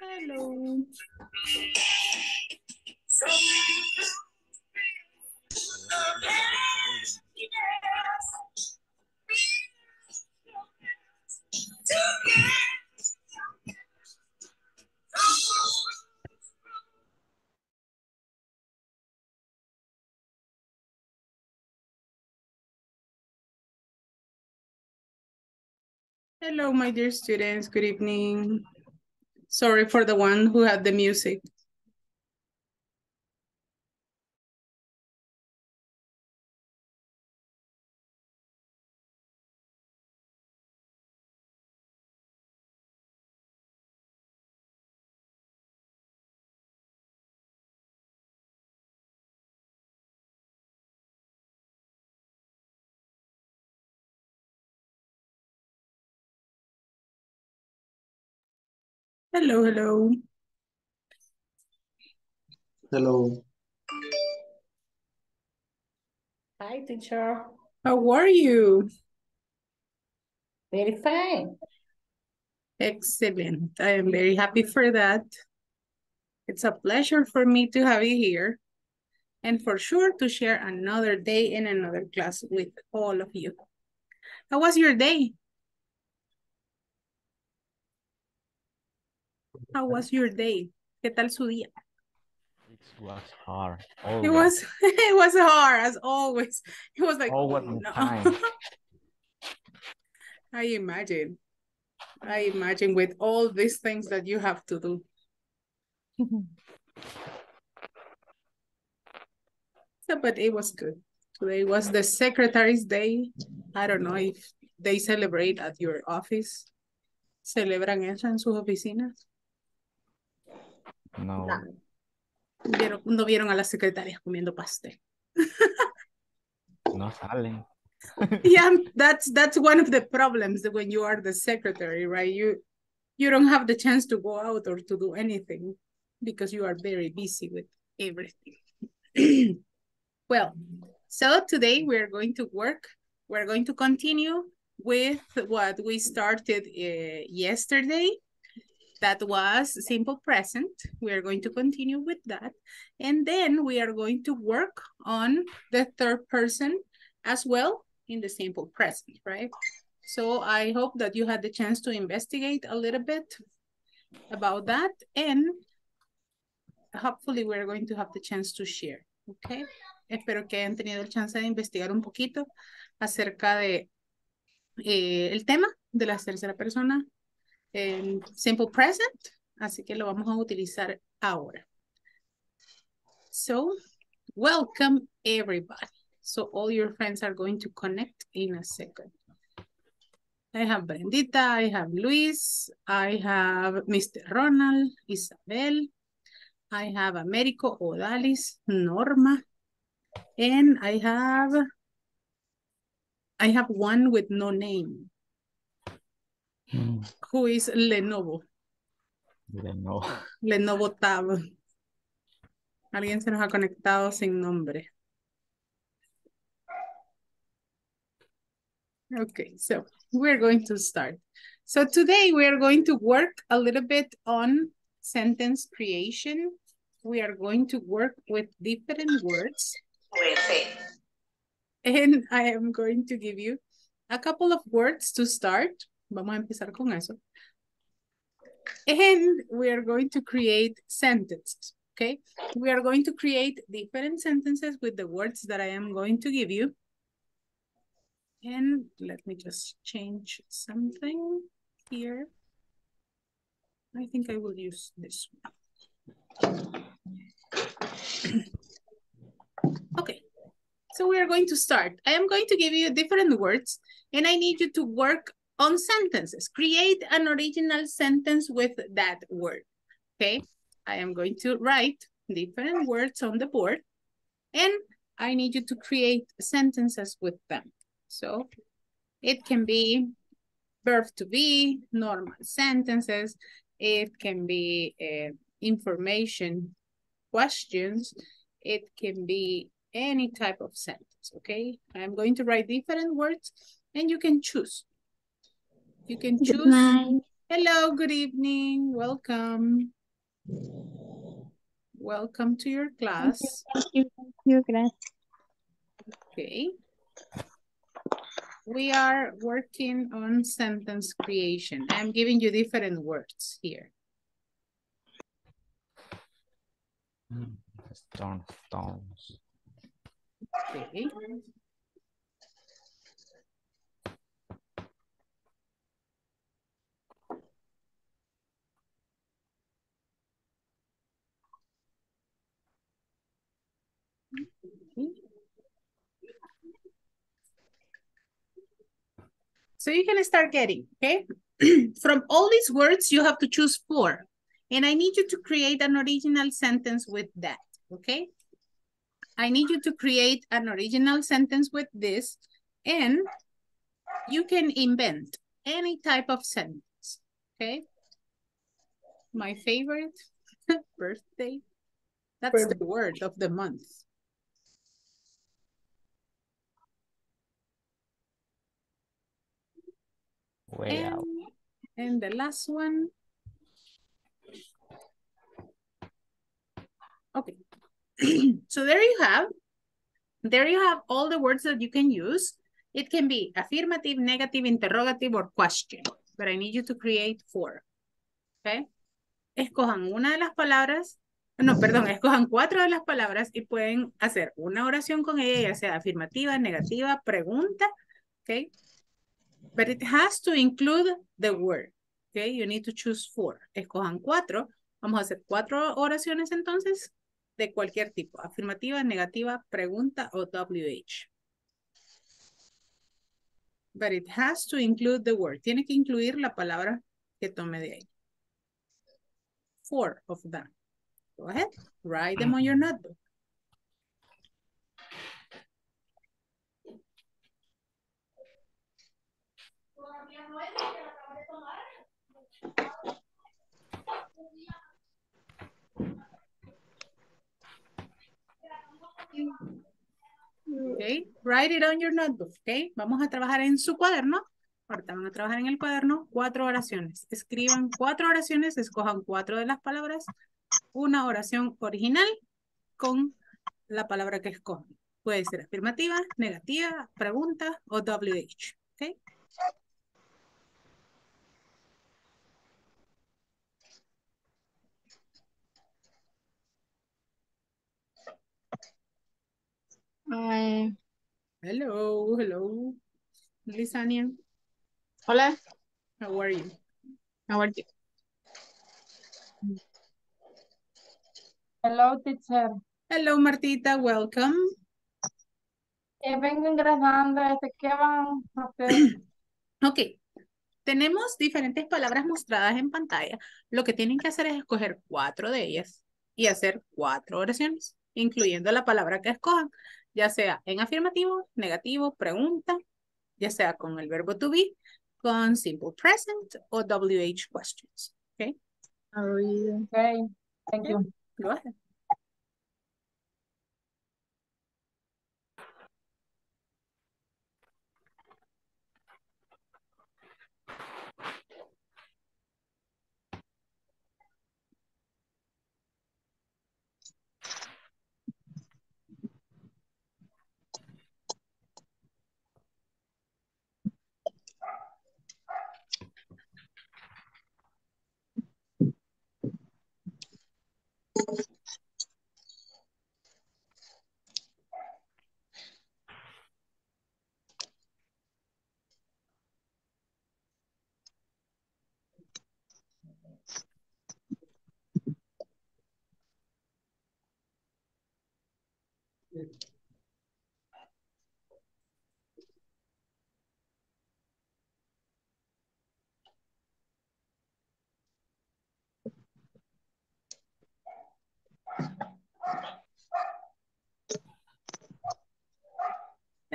Hello. Hello, my dear students. Good evening. Sorry for the one who had the music. Hello, hello. Hello. Hi, teacher. How are you? Very fine. Excellent. I am very happy for that. It's a pleasure for me to have you here and for sure to share another day in another class with all of you. How was your day? How was your day? ¿Qué tal su día? It was hard. It was it was hard as always. It was like All oh, no. time. I imagine. I imagine with all these things that you have to do. So, but it was good. Today was the secretary's day. I don't know if they celebrate at your office. ¿Celebran eso en sus oficinas? No. ¿Vieron, no vieron a las secretarias comiendo pastel. No salen. yeah, that's that's one of the problems when you are the secretary, right? You you don't have the chance to go out or to do anything because you are very busy with everything. well, so today we're going to work. We're going to continue with what we started uh, yesterday. That was simple present. We are going to continue with that. And then we are going to work on the third person as well in the simple present, right? So I hope that you had the chance to investigate a little bit about that and hopefully we're going to have the chance to share, okay? Espero que hayan tenido el chance de investigar un poquito acerca de eh, el tema de la tercera persona en simple present, así que lo vamos a utilizar ahora. So, welcome everybody. So all your friends are going to connect in a second. I have Brendita, I have Luis, I have Mr. Ronald, Isabel, I have Americo, Odalis, Norma, and I have, I have one with no name, Mm, who is Lenovo, didn't. Lenovo Tab. Alguien se nos ha conectado sin nombre. Okay, so we're going to start. So today we are going to work a little bit on sentence creation. We are going to work with different words. And I am going to give you a couple of words to start. Vamos a empezar con eso. And we are going to create sentences, okay? We are going to create different sentences with the words that I am going to give you. And let me just change something here. I think I will use this one. okay, so we are going to start. I am going to give you different words and I need you to work on sentences. Create an original sentence with that word, okay? I am going to write different words on the board and I need you to create sentences with them. So it can be verb to be, normal sentences. It can be uh, information questions. It can be any type of sentence, okay? I'm going to write different words And you can choose. You can choose. Good night. Hello, good evening. Welcome. Welcome to your class. Thank you. Thank you. Gracias. Okay. We are working on sentence creation. I'm giving you different words here. Hmm. Stone, stones. Okay. So you can start getting, okay? From all these words, you have to choose four. And I need you to create an original sentence with that, okay? I need you to create an original sentence with this and you can invent any type of sentence, okay? My favorite, birthday. That's the word of the month. Way out. And, the last one. Okay. so there you have, there you have all the words that you can use. It can be affirmative, negative, interrogative, or question. But I need you to create four. Okay. Escojan una de las palabras, no, perdón, escojan cuatro de las palabras y pueden hacer una oración con ella, ya sea afirmativa, negativa, pregunta, okay? But it has to include the word, okay? You need to choose four. Escojan cuatro. Vamos a hacer cuatro oraciones entonces de cualquier tipo, afirmativa, negativa, pregunta o WH. But it has to include the word. Tiene que incluir la palabra que tome de ahí. Four of them. Go ahead, write them on your notebook. Okay, write it on your notebook, okay? Vamos a trabajar en su cuaderno. Ahorita van a trabajar en el cuaderno cuatro oraciones. Escriban cuatro oraciones, escojan cuatro de las palabras. Una oración original con la palabra que escojan. Puede ser afirmativa, negativa, pregunta o WH, okay? Ay, Hello, hello. Lisania, hola. how are you? How are you? Hello, teacher. Hello, Martita, welcome. Eh, vengo ingresando, ¿qué van a hacer? Ok, tenemos diferentes palabras mostradas en pantalla. Lo que tienen que hacer es escoger cuatro de ellas y hacer cuatro oraciones, incluyendo la palabra que escojan, ya sea en afirmativo, negativo, pregunta, ya sea con el verbo to be, con simple present o WH questions. Ok, Okay, thank you. go ahead.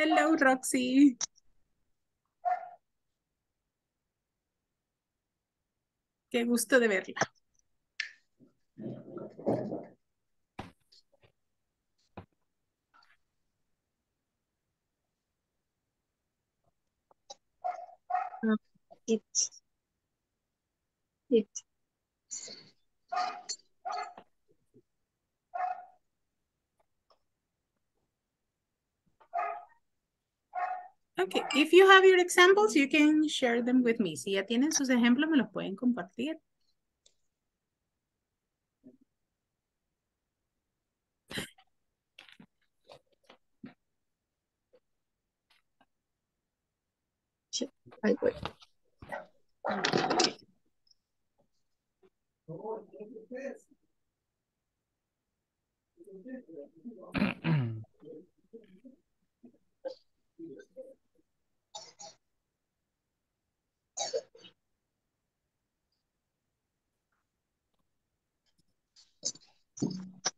Hello, Roxy. Qué gusto de verla. It. Okay, if you have your examples, you can share them with me. Si ya tienen sus ejemplos, me los pueden compartir.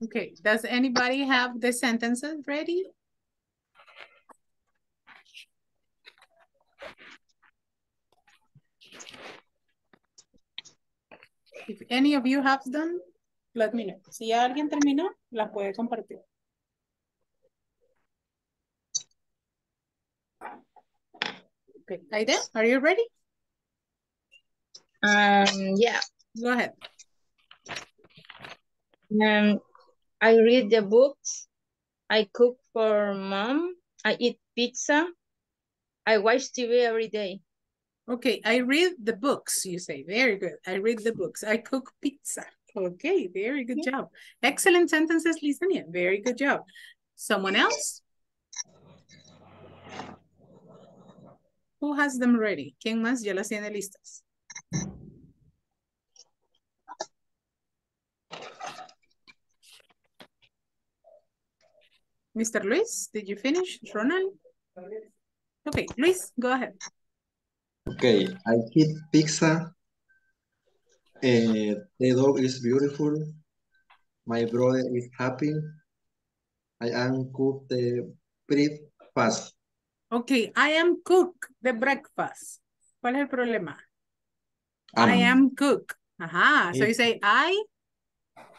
Okay, does anybody have the sentences ready? If any of you have them, let me know. Si ya alguien terminó, las puede compartir. Okay, Aide, are you ready? Um, yeah. Go ahead. Um, I read the books. I cook for mom. I eat pizza. I watch TV every day. Okay, I read the books, you say. Very good. I read the books. I cook pizza. Okay, very good job. Excellent sentences, Lisania. Very good job. Someone else? Who has them ready? ¿Quién más ya las tiene listas? Mr. Luis, did you finish? Ronald? Okay, Luis, go ahead. Okay, I eat pizza. Eh, the dog is beautiful. My brother is happy. I am cook the breakfast. Okay, I am cook the breakfast. ¿Cuál es el problema? I Am am cook. Ajá, so you say I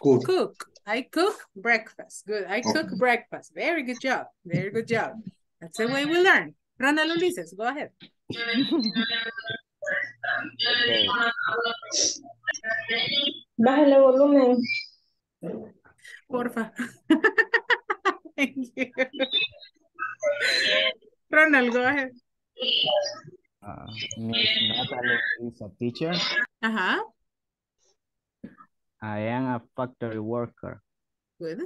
cook. cook. I cook breakfast. Good. I cook Okay. breakfast. Very good job. Very good job. That's the way we learn. Ronald Ulises, go ahead. Okay. Bájale volumen. Porfa. Thank you. Ronald, go ahead. Uh, Miss Natalie is a teacher. Ajá. I am a factory worker. Good.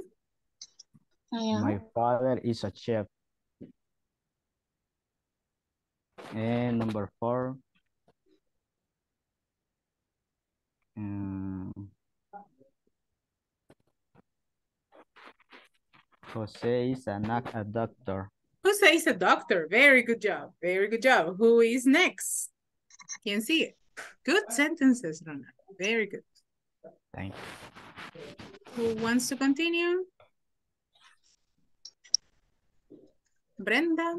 My father is a chef. And number four. um, Jose is a, not a doctor. Who says a doctor? Very good job. Very good job. Who is next? Can see it. Good sentences, Ronald. Very good. Thank you. Who wants to continue? Brenda?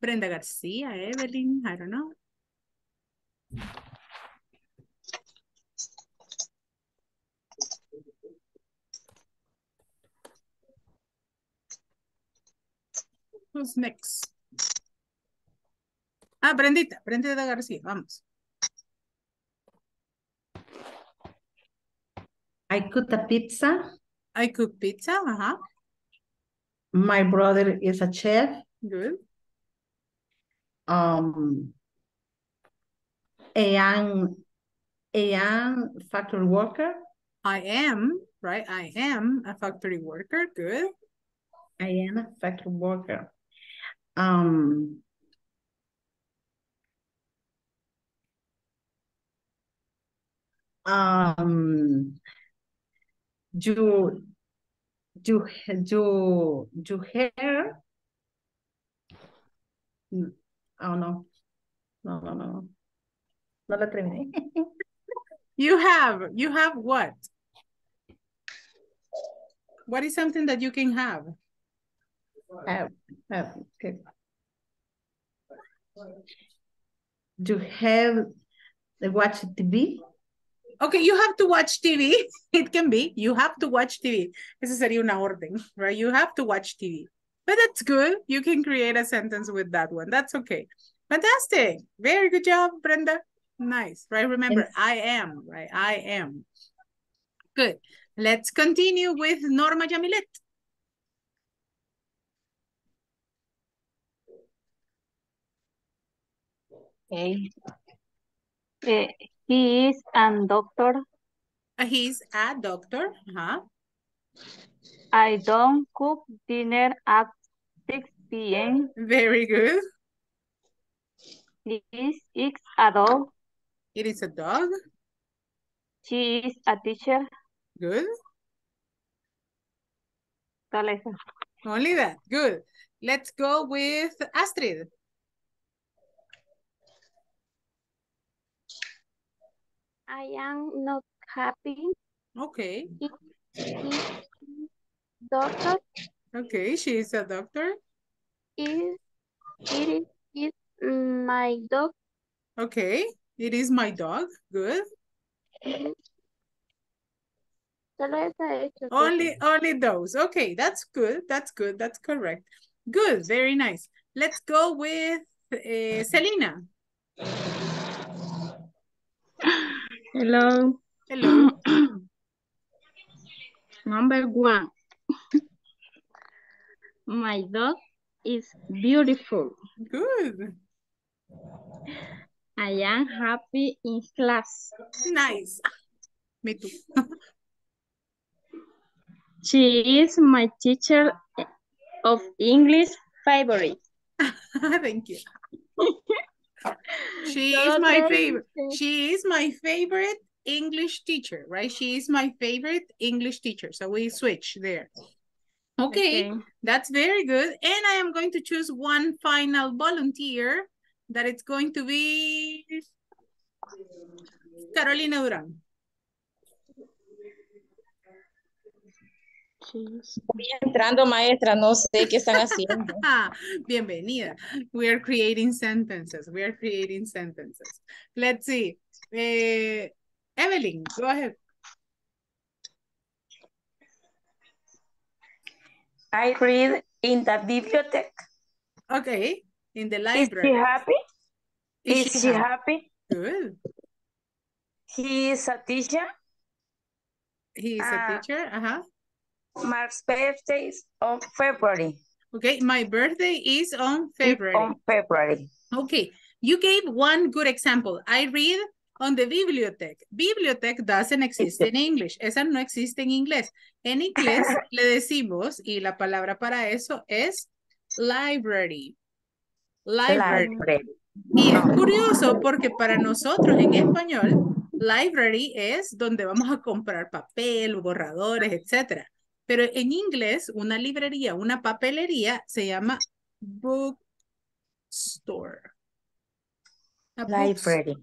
Brenda Garcia, Evelyn, I don't know. Who's next? Ah, Brendita, Brendita García, vamos. I cook a pizza. I cook pizza, uh-huh. My brother is a chef. good. Um, am, I am factory worker. I am, right, I am a factory worker, good. I am a factory worker. Um, um, you, you, you, you hair. Mm, Oh, no. No, no, no. No la terminé. You have, you have what? What is something that you can have? Have, have, okay. You have the watch TV? Okay, you have to watch TV. It can be, you have to watch TV. Esa sería una orden, right? You have to watch TV. But that's good. You can create a sentence with that one. That's okay. Fantastic. Very good job, Brenda. Nice, right? Remember, I am, right? I am. Good. Let's continue with Norma Jamilet. Okay. Eh, he is a doctor. Uh, He's a doctor. Uh-huh. I don't cook dinner at 6 p.m. Very good. He is is a dog. It is a dog. She is a teacher. Good. Only that. Good. Let's go with Astrid. I am not happy. Okay. Doctor Okay, she is a doctor. is it is, is my dog. Okay. It is my dog. Good. Only only those. Okay, that's good. That's good. That's correct. Good. Very nice. Let's go with uh, Selena. Hello. Hello. Number one. My dog is beautiful. Good. I am happy in class. Nice. Me too. She is my teacher of English favorite. Thank you. She is my favorite. She is my favorite English teacher, right? She is my favorite English teacher. So we switch there. Okay, Okay. that's very good. And I am going to choose one final volunteer that it's going to be Carolina Duran. She's- Entrando, maestra, no sé qué están haciendo. Bienvenida. We are creating sentences. We are creating sentences. Let's see. Eh, Evelyn, go ahead. I read in the bibliothèque. Okay, in the Is library. she happy? Is Is she she happy? Good. He is a teacher. He is a Ah. teacher. Uh-huh. Mark's birthday is on February. Okay, my birthday is on February. On February. Okay, you gave one good example. I read on the bibliothèque. Bibliothèque doesn't exist in English. Esa no existe en inglés. En inglés le decimos, y la palabra para eso es library. Library. Library. Y es curioso porque para nosotros en español, library es donde vamos a comprar papel, borradores, etcétera. Pero en inglés, una librería, una papelería se llama bookstore. Library.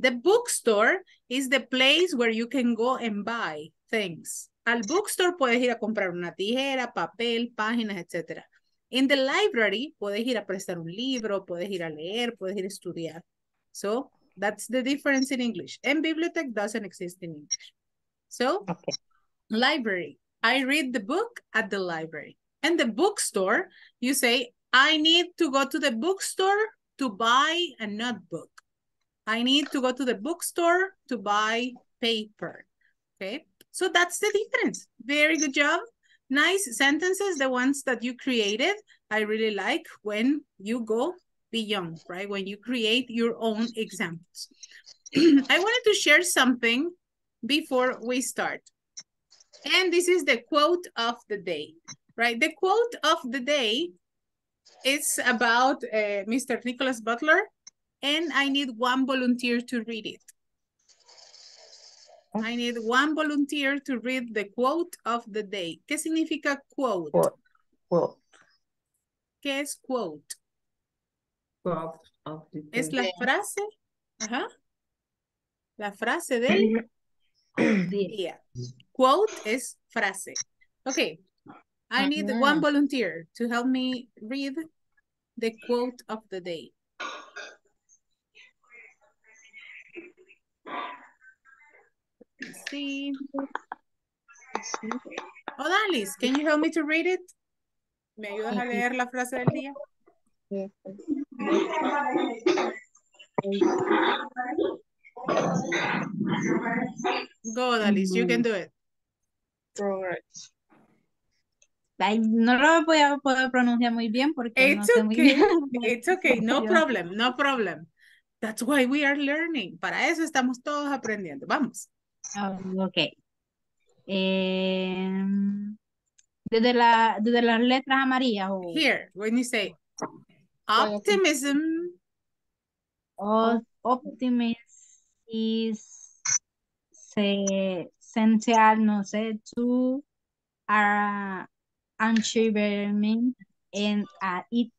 The bookstore is the place where you can go and buy things. Al bookstore puedes ir a comprar una tijera, papel, páginas, etc. In the library puedes ir a prestar un libro, puedes ir a leer, puedes ir a estudiar. So that's the difference in English. And bibliothèque doesn't exist in English. So Okay. library. I read the book at the library. And the bookstore, you say, I need to go to the bookstore to buy a notebook. I need to go to the bookstore to buy paper. Okay, so that's the difference. Very good job. Nice sentences, the ones that you created. I really like when you go beyond, right? When you create your own examples. I wanted to share something before we start. And this is the quote of the day, right? The quote of the day is about uh, Mr. Nicholas Butler, and I need one volunteer to read it. I need one volunteer to read the quote of the day. ¿Qué significa quote? Quote. Quote. ¿Qué es quote? Quote of the day. Es la frase, ajá, la frase del día. Quote es frase. Okay, I ah, need one volunteer to help me read the quote of the day. Let's see. Oh, Odalis, can you help me to read it? ¿Me ayudas a leer la frase del día? Go, Dalis, you can mm-hmm. do it. Ay, no lo voy a poder pronunciar muy bien porque no It's sé muy okay. bien. It's okay. No problem. No problem. That's why we are learning. Para eso estamos todos aprendiendo. Vamos. Ah, Ok. Em, desde, la, desde las letras amarillas o Here, when you say optimism, o- optimism is se- essential, no sé, to uh, achievement and uh, it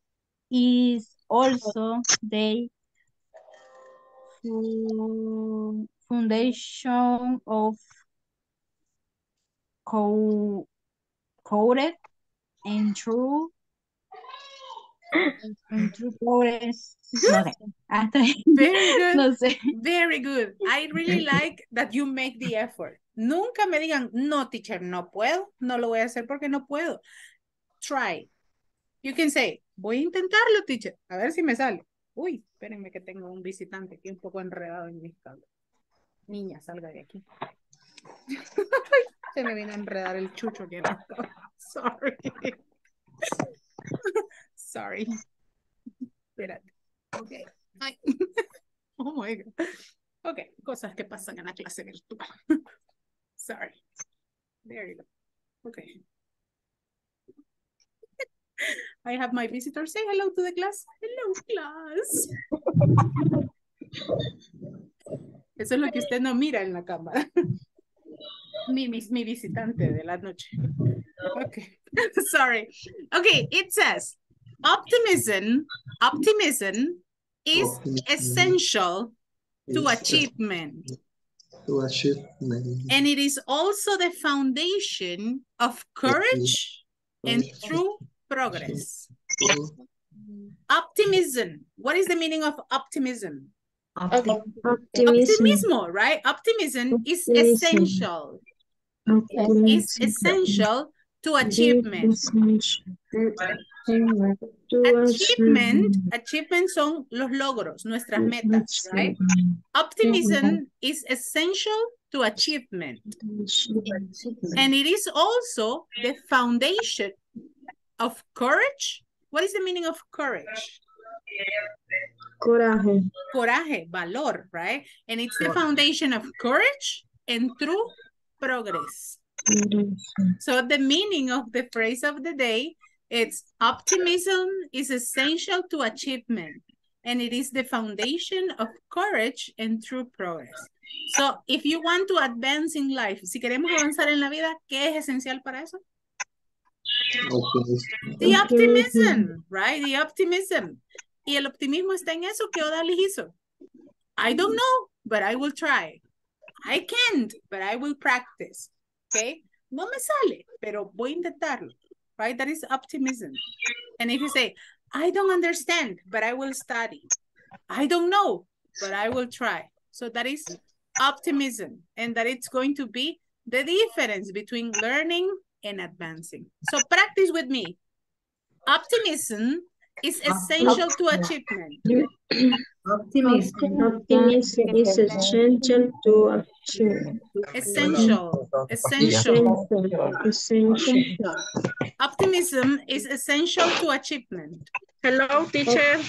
is also the foundation of co coded and true and true progress. No sé, hasta ahí, very good. no sé. Very good. I really like that you make the effort. Nunca me digan, no, teacher, no puedo, no lo voy a hacer porque no puedo. Try. You can say, voy a intentarlo, teacher, a ver si me sale. Uy, espérenme que tengo un visitante aquí un poco enredado en mis cables. Niña, salga de aquí. Se me vino a enredar el chucho en la cama. Sorry. Sorry. Espérate. Ok. Ay. Oh my God. Ok, cosas que pasan en la clase virtual. Sorry. There you go. Okay. I have my visitor say hello to the class. Hello, class. Eso es lo que usted no mira en la cámara. Mi, mi, mi visitante de la noche. Okay. Sorry. Okay, it says optimism, optimism is Optimism. essential to Is, achievement. To achievement. And it is also the foundation of courage and true progress. Optimism. What is the meaning of optimism? Okay. Optimismo, right? Optimism is essential. Is essential to achievement. Achievement, achievement son los logros, nuestras metas, right? Optimism is essential to achievement. And it is also the foundation of courage. What is the meaning of courage? Coraje. Coraje, valor, right? And it's the foundation of courage and true progress. Mm-hmm. So the meaning of the phrase of the day, it's optimism is essential to achievement and it is the foundation of courage and true progress. So if you want to advance in life, si queremos avanzar en la vida, ¿qué es esencial para eso? The optimism, right? The optimism. Y el optimismo está en eso que Odalis hizo. I don't know, but I will try. I can't, but I will practice. Okay? No me sale, pero voy a intentarlo. Right? That is optimism. And if you say, I don't understand, but I will study. I don't know, but I will try. So that is optimism. And that it's going to be the difference between learning and advancing. So practice with me. Optimism is ah, essential to achievement. Optimism. Optimism is essential to achieve. Essential. Essential. Essential. Optimism is essential to achievement. Hello, teacher.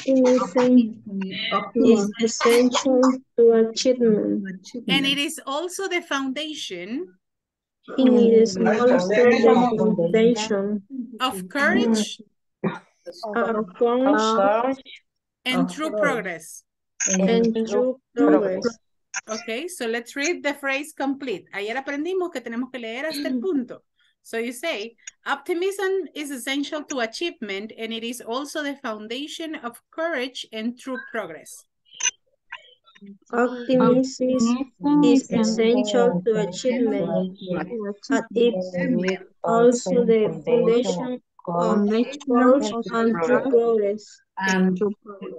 Optimism is essential to achievement. And it is also the foundation It is also the foundation of courage of courage and true progress. And true progress. Okay, so let's read the phrase complete. Ayer aprendimos que tenemos que leer hasta el punto. So you say, optimism is essential to achievement and it is also the foundation of courage and true progress. Optimism is essential to achievement, but it's also the foundation of courage and true progress. And um, to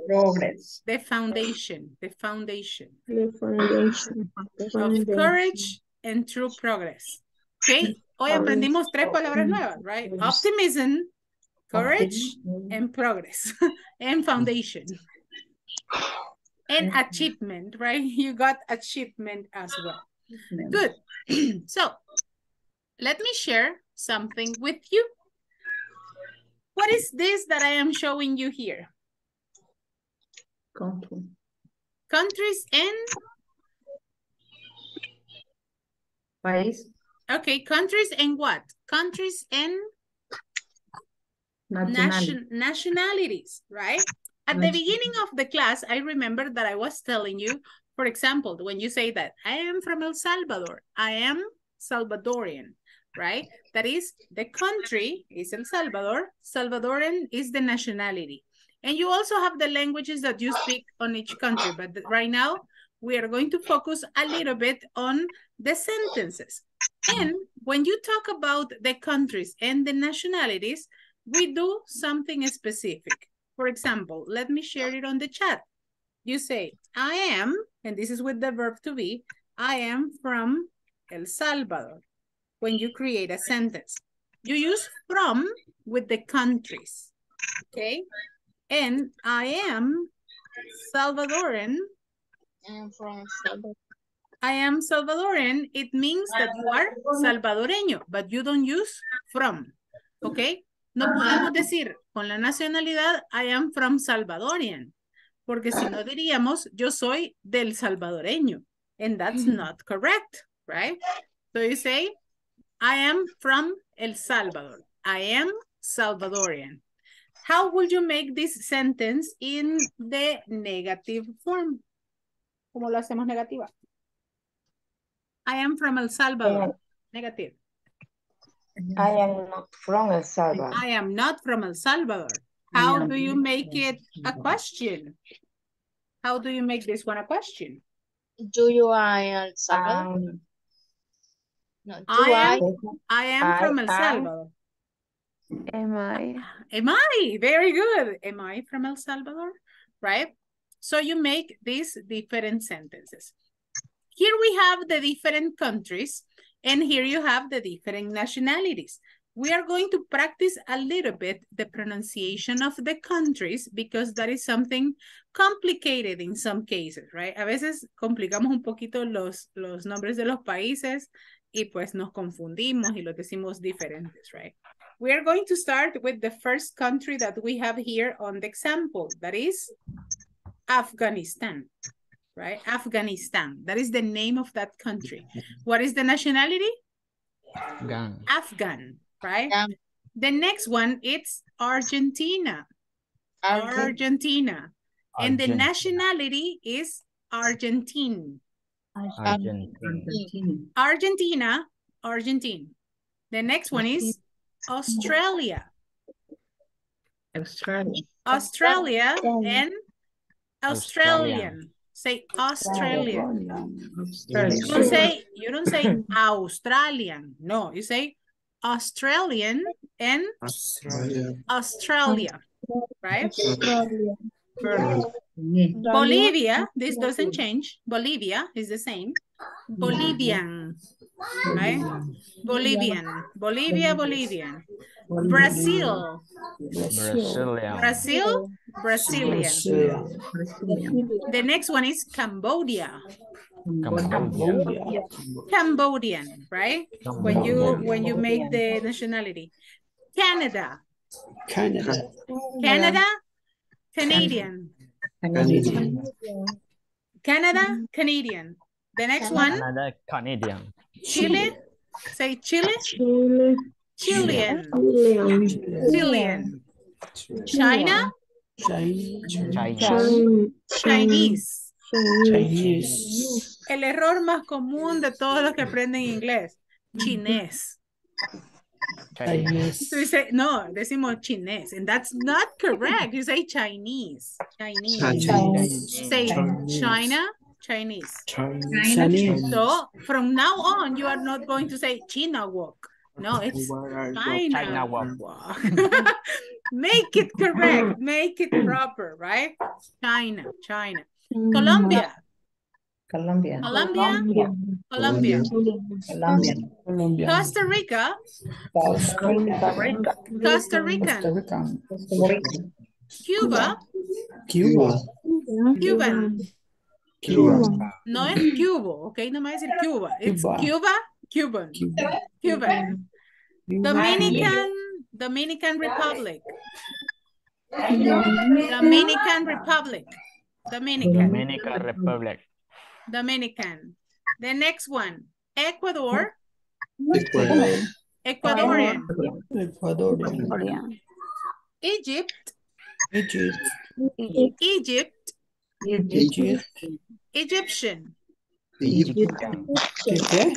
progress. The foundation, the foundation The foundation. The of foundation. courage and true progress. Okay, hoy aprendimos tres palabras nuevas, right? Optimism, courage, and progress. and foundation. And achievement, right? You got achievement as well. Good. so let me share something with you. What is this that I am showing you here? Country. Countries and, País. okay, countries and what? Countries and Nacional. nation, nationalities, right? At the beginning of the class, I remember that I was telling you, for example, when you say that I am from El Salvador, I am Salvadorian, right? That is the country is El Salvador, Salvadoran is the nationality. And you also have the languages that you speak on each country, but right now we are going to focus a little bit on the sentences. And when you talk about the countries and the nationalities, we do something specific. For example, let me share it on the chat. You say, I am, and this is with the verb to be, I am from El Salvador. When you create a sentence, you use from with the countries, okay? And I am Salvadoran. I'm from Salvador. I am Salvadoran. It means that you are salvadoreño, but you don't use from, okay? No podemos decir con la nacionalidad I am from Salvadorian, porque si no diríamos yo soy del salvadoreño, and that's not correct, right? So you say I am from El Salvador. I am Salvadorian. How would you make this sentence in the negative form? ¿Cómo lo hacemos negativa? I am from El Salvador. Negative. I am not from El Salvador. I am not from El Salvador. How do you make it a question? How do you make this one a question? Do you are El Salvador? Um, no, do I I? am, I am I from El Salvador. Am I? Am I? Very good. Am I from El Salvador? Right? So you make these different sentences. Here we have the different countries, and here you have the different nationalities. We are going to practice a little bit the pronunciation of the countries because that is something complicated in some cases, right? A veces complicamos un poquito los, los nombres de los países y pues nos confundimos y los decimos diferentes, right? We are going to start with the first country that we have here on the example, that is Afghanistan, right? Afghanistan, that is the name of that country. What is the nationality? Gun. Afghan, right? Yeah. The next one, it's Argentina, Argent- Argentina. And the nationality is Argentine. Argentine. Argentina. Argentina, Argentine. The next one is Australia. Australia. Australia and Australian. Australian. Say Australian. Australia. You don't say you don't say Australian. No, you say Australian and Australia. Australia. Right? Yeah. Bolivia, this doesn't change. Bolivia is the same. Bolivian. Right? Bolivian. Bolivia, Bolivian. Brazil. Brazilian. Brazil, Brazilian. The next one is Cambodia. Cambodia. Cambodian, right? When you when you make the nationality. Canada. Canada. Canada, Canadian. Canadian. Canada, Canadian. The next one, Canada, Canadian. Chile. Say Chile. Chilean. Chilean. China, China. Chinese. Chinese. El error más común de todos los que aprenden inglés. Chinés. Chinese. So you say, no, decimos chinés, and that's not correct. You say Chinese. Chinese. Chinese. Say Chinese. China, Chinese. Chinese. So from now on, you are not going to say China walk. No, it's China, China walk. walk. Make it correct. Make it proper, right? China, China. Mm. Colombia, Colombia. Colombia, Colombia. Colombia. Colombia. Costa Rica, Costa Rica. Costa Rican. Costa Rica. Cuba, Cuba. Cuban. Cuba. No es cubo, ¿ok? No me va a decir Cuba. It's Cuba. Cuba, Cuban. Cuba. Cuban. Dominican, Dominican Republic. Dominican Republic. Dominican. Dominican Republic. Dominican. The next one, Ecuador, Ecuador. Ecuadorian. Ecuadorian. Egypt, Egypt. Egypt, Egypt. Egyptian. Egyptian. ¿Qué? qué?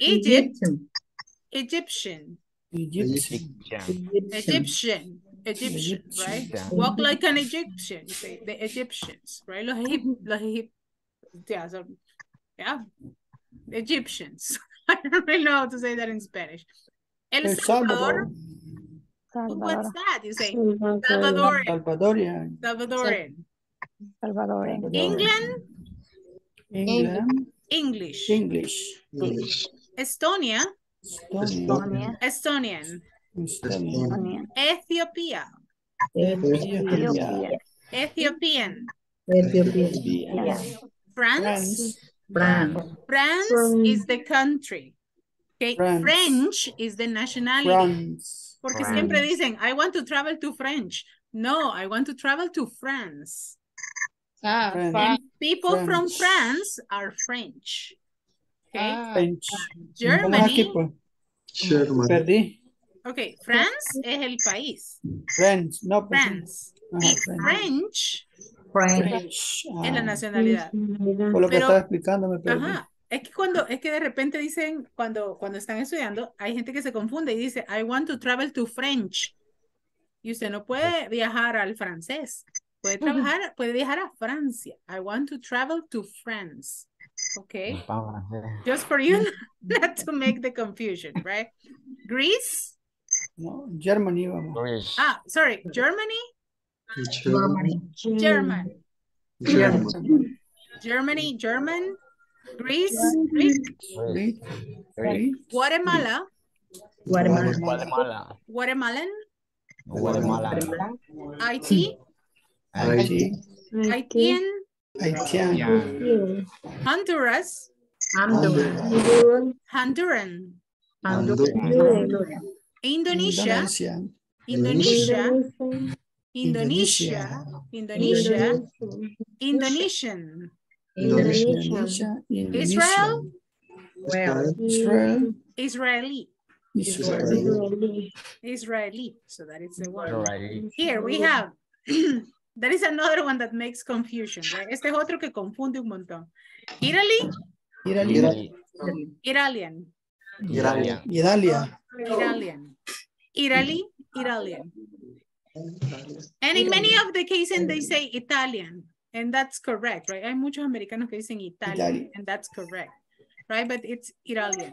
Egypt, Egyptian. Egyptian. Egyptian, Egyptian, right? Walk like an Egyptian, you say, the Egyptians, right? Los Egip, los Egip, yeah, so, yeah, Egyptians. I don't really know how to say that in Spanish. El El Salvador, Salvador. what's that? You say Salvadorian, Salvadorian. Salvadorian. Salvadorian. England, England. English. English. English. Estonia, Estonia. Estonian. Estonia. Ethiopia, Ethiopia. Ethiopian. Ethiopia. France, France. France is the country. Okay, France. French is the nationality. France. Porque France. siempre dicen, I want to travel to French. No, I want to travel to France. Ah, France. Fran- People from France are French. Okay, ah, French. Vamos aquí, Germany. German. Perdí. Okay, France es el país. France. No, perdí. France. Ajá, Y French. French es la Ah, nacionalidad. Por lo que Pero- estaba explicando me perdí. Ajá. Es que cuando, es que de repente dicen, cuando, cuando están estudiando, hay gente que se confunde y dice, I want to travel to French. Y usted no puede viajar al francés. Puede trabajar, puede viajar a Francia. I want to travel to France. Okay. Just for you not to make the confusion, right? Greece. No, Germany, vamos. Greece. Ah, sorry. Germany. Germany. German. German. Germany, German. Greece, Greek. Greek. Greek. Guatemala, Guatemala. Guatemala. Guatemalan. Guatemala. Haití, Haití. Haitian, Haitian. Honduras, Honduras. Honduran, Honduras. Indonesia, Indonesia. Indonesia, Indonesia, Indonesia, Indonesian, Indonesia. Indonesia. Israel, Israel. Israeli, Israeli. Israeli. So that is the one. Here we have, that is another one that makes confusion, right? Este es otro que confunde un montón. Italy, Italy. Italian, Italia. Italia. Italian, Italy, Italian. And in many of the cases they say Italian, and that's correct, right? Hay muchos americanos que dicen Italian, Italian. and that's correct, right? But it's Italian.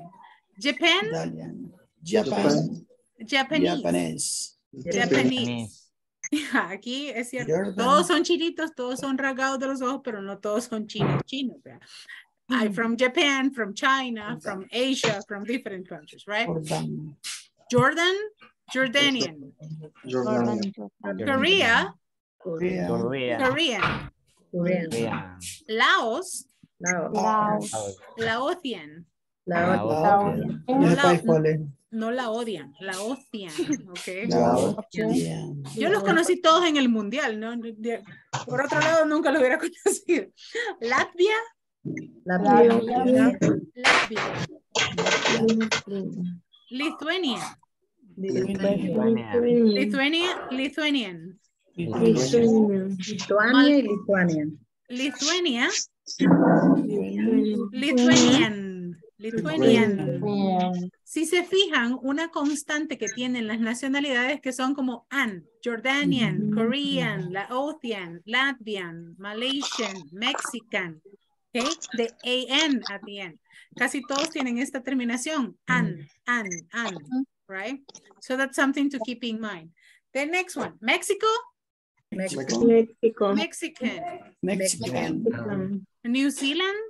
Japan, Italian. Japan. Japanese, Japanese. Japanese. Aquí es cierto, Jordan. todos son chinitos, todos son rasgados de los ojos, pero no todos son chinos, chinos. ¿verdad? I'm mm. from Japan, from China, from Asia, from different countries, right? Jordán. Jordan, Jordanian, Jordan. Korea, Korea. Korea. Korea. Laos, Laos. Laotian, no la odian, Laotian, ¿ok? Laotian. Yo los conocí todos en el mundial, ¿no? Por otro lado, nunca los hubiera conocido. Latvia, Latvia, Lithuania, Lituania. Lithuania, Lithuanian, Lituania y Lituania. Lithuania, Lithuanian, Lithuanian. Si se fijan, una constante que tienen las nacionalidades que son como an, Jordanian, Korean, Laotian, Latvian, Malaysian, Mexican, okay? The AN at the end. Casi todos tienen esta terminación, an, an, an, right? So that's something to keep in mind. The next one, Mexico, Mexico. México. Mexican, Mexican. New Zealand,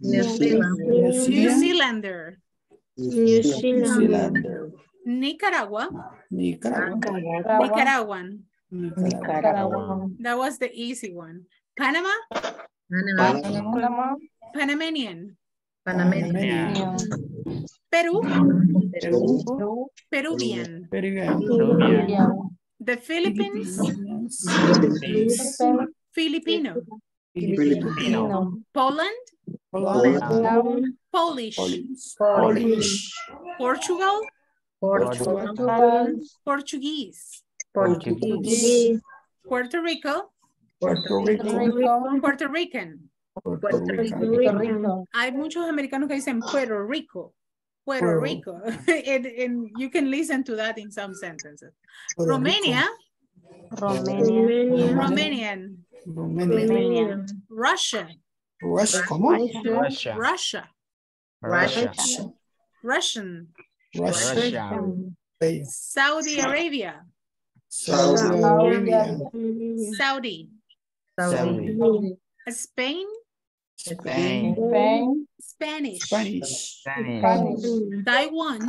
New Zealand. New New Zealander, New New Zealand. Zealand. Nicaragua, Nicaragua. Nicaraguan, Nicaragua. That was the easy one. Panama? Panamá. Panamanian. Panamanian. Peru? Peru. Peruvian. Peruvian. The Philippines? Filipino. Filipino. Poland? Poland. Polish. Polish. Portugal? Portugal. Portuguese. Portuguese. Puerto Rico? Puerto Rico. Puerto Rican. Puerto Rico. Hay muchos americanos que dicen Puerto Rico. Puerto Puerto. Rico. and, and you can listen to that in some sentences. Puerto Romania? Romania. Romanian. Romania. Russia. Russia. ¿Cómo? Russia. Russia. Russia. Russian. Russia. Arabia. Saudi Arabia. Saudi. Saudi. Spain. Spain. Spain. Spanish. Spanish. Spanish. Taiwan.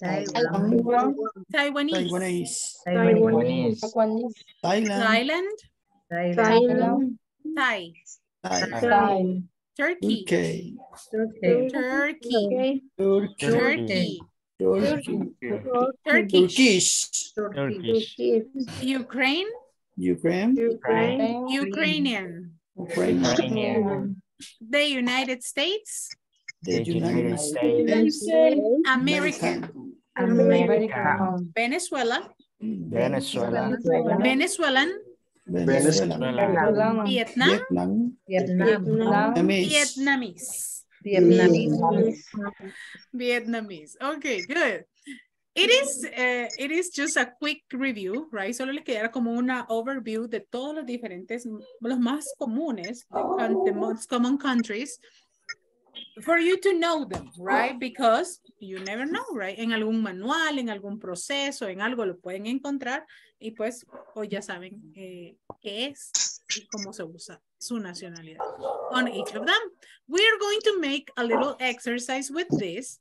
Taiwán. Taiwanese. Taiwanese. Taiwanese. Thailand. Thailand. Thailand. Thai. Thai. Thai. Turkey. Okay. Turkey. Turkey. Turkey. Turkey. Turkish. Turkish. Turkish. Ukraine. Ukraine. Ukraine. Ukrainian. Ukraine. The United States. The The United United States. States. America. America. Venezuela. Venezuela. Venezuelan. Venezuela. Vietnam. Vietnam. Vietnamese. Vietnamese. Vietnamese. Okay, good. It is, uh, it is just a quick review, right? Solo les quedará como una overview de todos los diferentes, los más comunes, the, the most common countries, for you to know them, right? Because you never know, right? En algún manual, en algún proceso, en algo lo pueden encontrar y pues hoy ya saben eh, qué es y cómo se usa su nacionalidad on each of them. We are going to make a little exercise with this.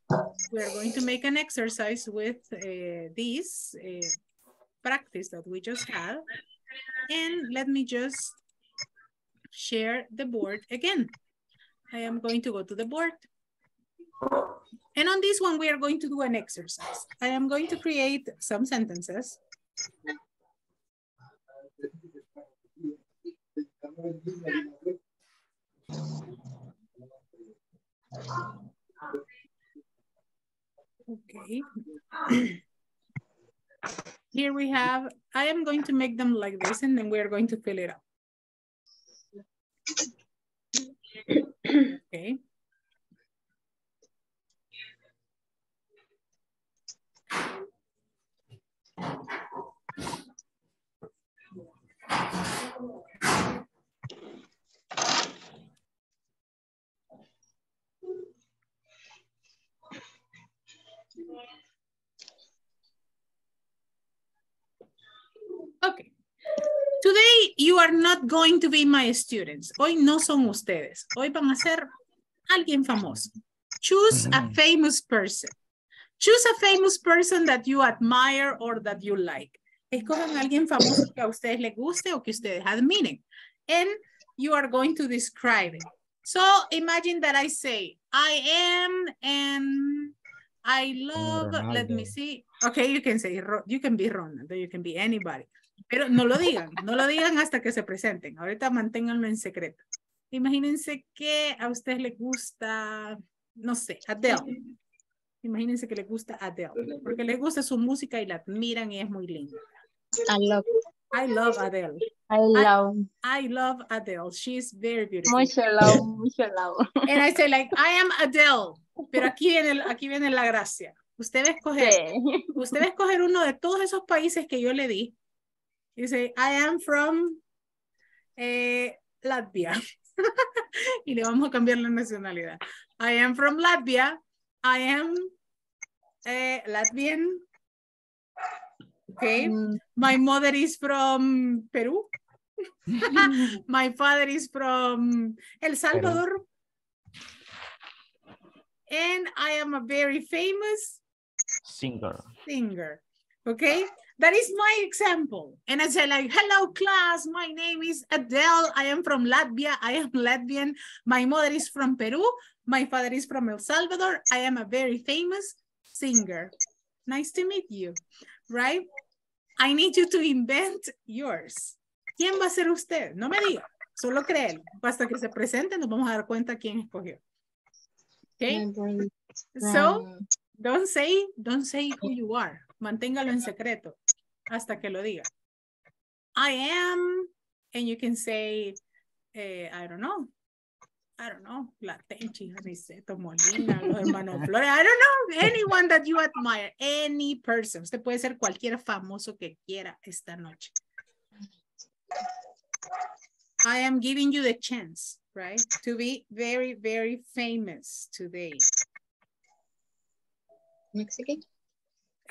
We are going to make an exercise with uh, this uh, practice that we just had. And let me just share the board again. I am going to go to the board. And on this one, we are going to do an exercise. I am going to create some sentences. Okay. Here we have, I am going to make them like this and then we are going to fill it up. Okay. Okay. Today you are not going to be my students. Hoy no son ustedes. Hoy van a ser alguien famoso. Choose a mm-hmm. famous person. Choose a famous person that you admire or that you like. Escojan a alguien famoso que a ustedes les guste o que ustedes admiren. And you are going to describe it. So imagine that I say, I am and I love, let me see. Okay, you can say, you can be Ronaldo, you can be anybody. Pero no lo digan, no lo digan hasta que se presenten. Ahorita manténganlo en secreto. Imagínense que a ustedes les gusta, no sé, Adele. Imagínense que les gusta Adele, porque les gusta su música y la admiran y es muy linda. I love, I love Adele. I love. I love Adele. She's very beautiful. Mucho love, mucho love. And I say like, I am Adele. Pero aquí viene, aquí viene la gracia. Usted va a escoger, Sí. usted va a escoger uno de todos esos países que yo le di. Y say, I am from eh, Latvia. y le vamos a cambiar la nacionalidad. I am from Latvia. I am eh, Latvian. Okay. My mother is from Peru. My father is from El Salvador. And I am a very famous Singer. singer. Okay. That is my example. And I say like, hello class, my name is Adele. I am from Latvia. I am Latvian. My mother is from Peru. My father is from El Salvador. I am a very famous singer. Nice to meet you, right? I need you to invent yours. ¿Quién va a ser usted? No me diga, solo créelo. Hasta que se presente nos vamos a dar cuenta quién escogió. Okay? So, don't say, don't say who you are. Manténgalo en secreto hasta que lo diga. I am, and you can say, eh, I don't know, I don't know, La Tenchi, Riseto, Molina, los hermanos Flores, I don't know, anyone that you admire, any person. Usted puede ser cualquier famoso que quiera esta noche. I am giving you the chance, right, to be very, very famous today. Mexican?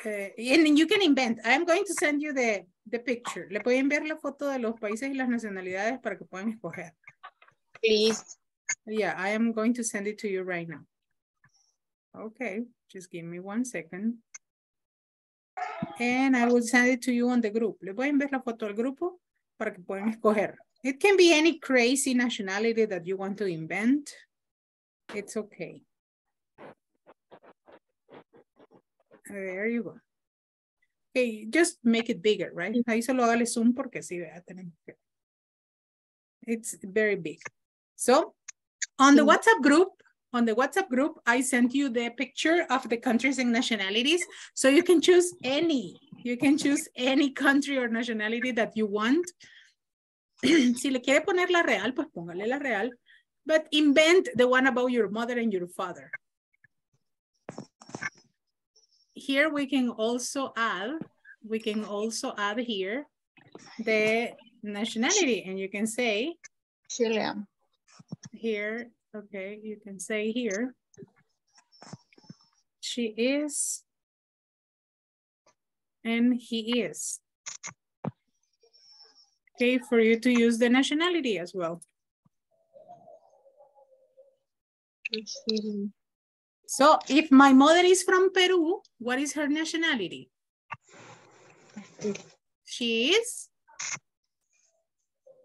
Eh, and you can invent. I'm going to send you the, the picture. Le pueden ver la foto de los países y las nacionalidades para que puedan escoger. Please. Yeah, I am going to send it to you right now. Okay, just give me one second. And I will send it to you on the group. Le pueden ver la foto al grupo para que puedan escoger. It can be any crazy nationality that you want to invent. It's okay. There you go. Okay, just make it bigger, right? Mm. Ahí solo dale zoom porque sí, vea, tenemos que. It's very big. So, on the mm. WhatsApp group, on the WhatsApp group, I sent you the picture of the countries and nationalities. So you can choose any. You can choose any country or nationality that you want. si le quiere poner la real, pues póngale la real. But invent the one about your mother and your father. Here we can also add, we can also add here the nationality and you can say Chilean. here, okay, you can say here, she is and he is. Okay, for you to use the nationality as well. So if my mother is from Peru, what is her nationality? She is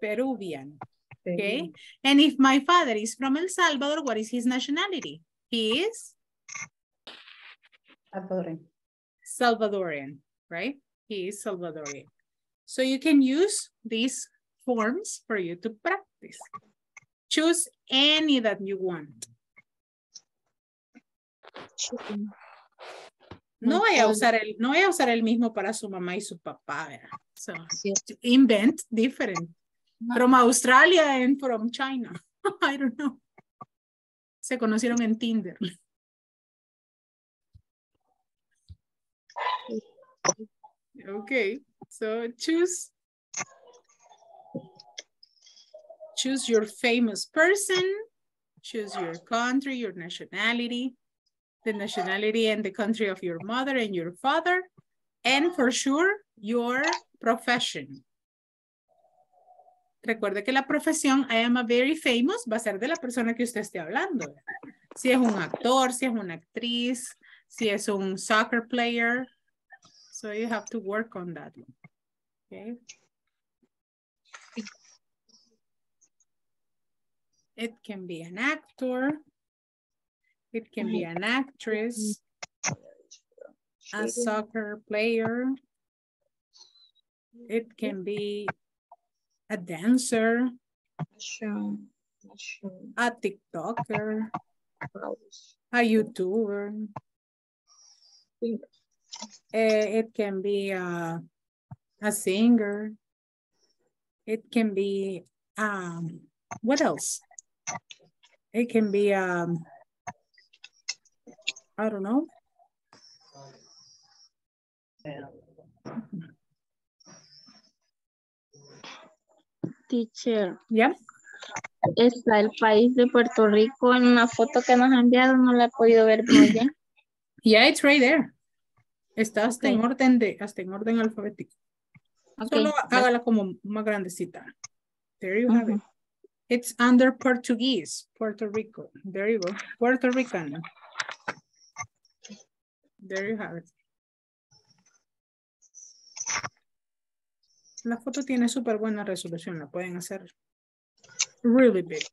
Peruvian. Okay. And if my father is from El Salvador, what is his nationality? He is Salvadorian. Salvadorian, right? He is Salvadorian. So you can use these forms for you to practice. Choose any that you want. No voy a usar el, no a usar el mismo para su mamá y su papá. ¿verdad? So, invent different. From Australia and from China. I don't know. Se conocieron en Tinder. Okay, so choose choose your famous person, choose your country, your nationality, the nationality and the country of your mother and your father, and for sure, your profession. Recuerde que la profesión I am a very famous va a ser de la persona que usted esté hablando. Si es un actor, si es una actriz, si es un soccer player. So you have to work on that. Okay. It can be an actor. It can be an actress, a soccer player. It can be a dancer, a TikToker, a YouTuber. Eh, it can be a, a singer. It can be, um, what else? It can be, um, I don't know. Teacher. Yeah. Está el país de Puerto Rico en una foto que nos ha enviado, no la he podido ver muy bien. Yeah, it's right there. Está hasta en orden de, hasta en orden alfabético. Solo hágala como más grandecita. There you have it. It's under Portuguese, Puerto Rico. There you go. Puerto Rican. There you have it. La foto tiene súper buena resolución, la pueden hacer really big.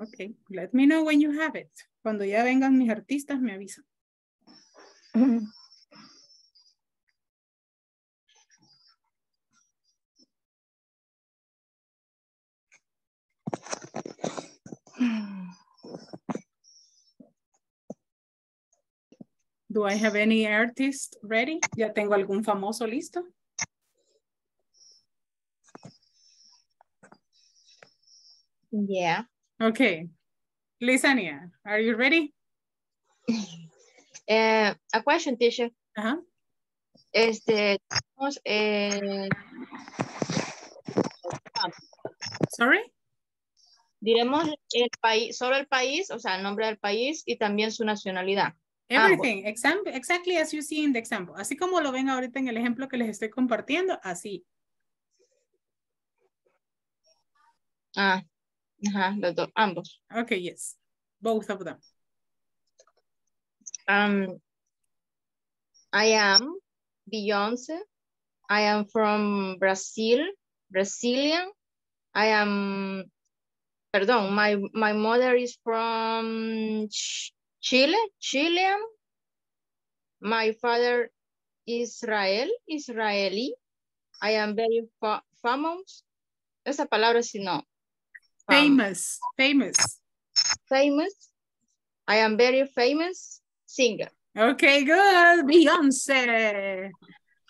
Okay, let me know when you have it. Cuando ya vengan mis artistas, me avisan. Do I have any artist ready? ¿Ya tengo algún famoso listo? Yeah. Okay. Lisania, are you ready? Uh, a question, teacher. Uh -huh. Este, tenemos, eh, Sorry? Diremos el país, solo el país, o sea, el nombre del país y también su nacionalidad. Everything, exam exactly as you see in the example. Así como lo ven ahorita en el ejemplo que les estoy compartiendo, así. Ah, ajá, los dos, ambos. Okay, yes. Both of them. Um, I am Beyonce. I am from Brazil, Brazilian. I am, perdón, my, my mother is from Ch Chile, Chilean. My father Israel, Israeli. I am very fa famous. Esa palabra si no. Um, famous, famous. Famous. I am very famous singer. Okay, good. Beyonce.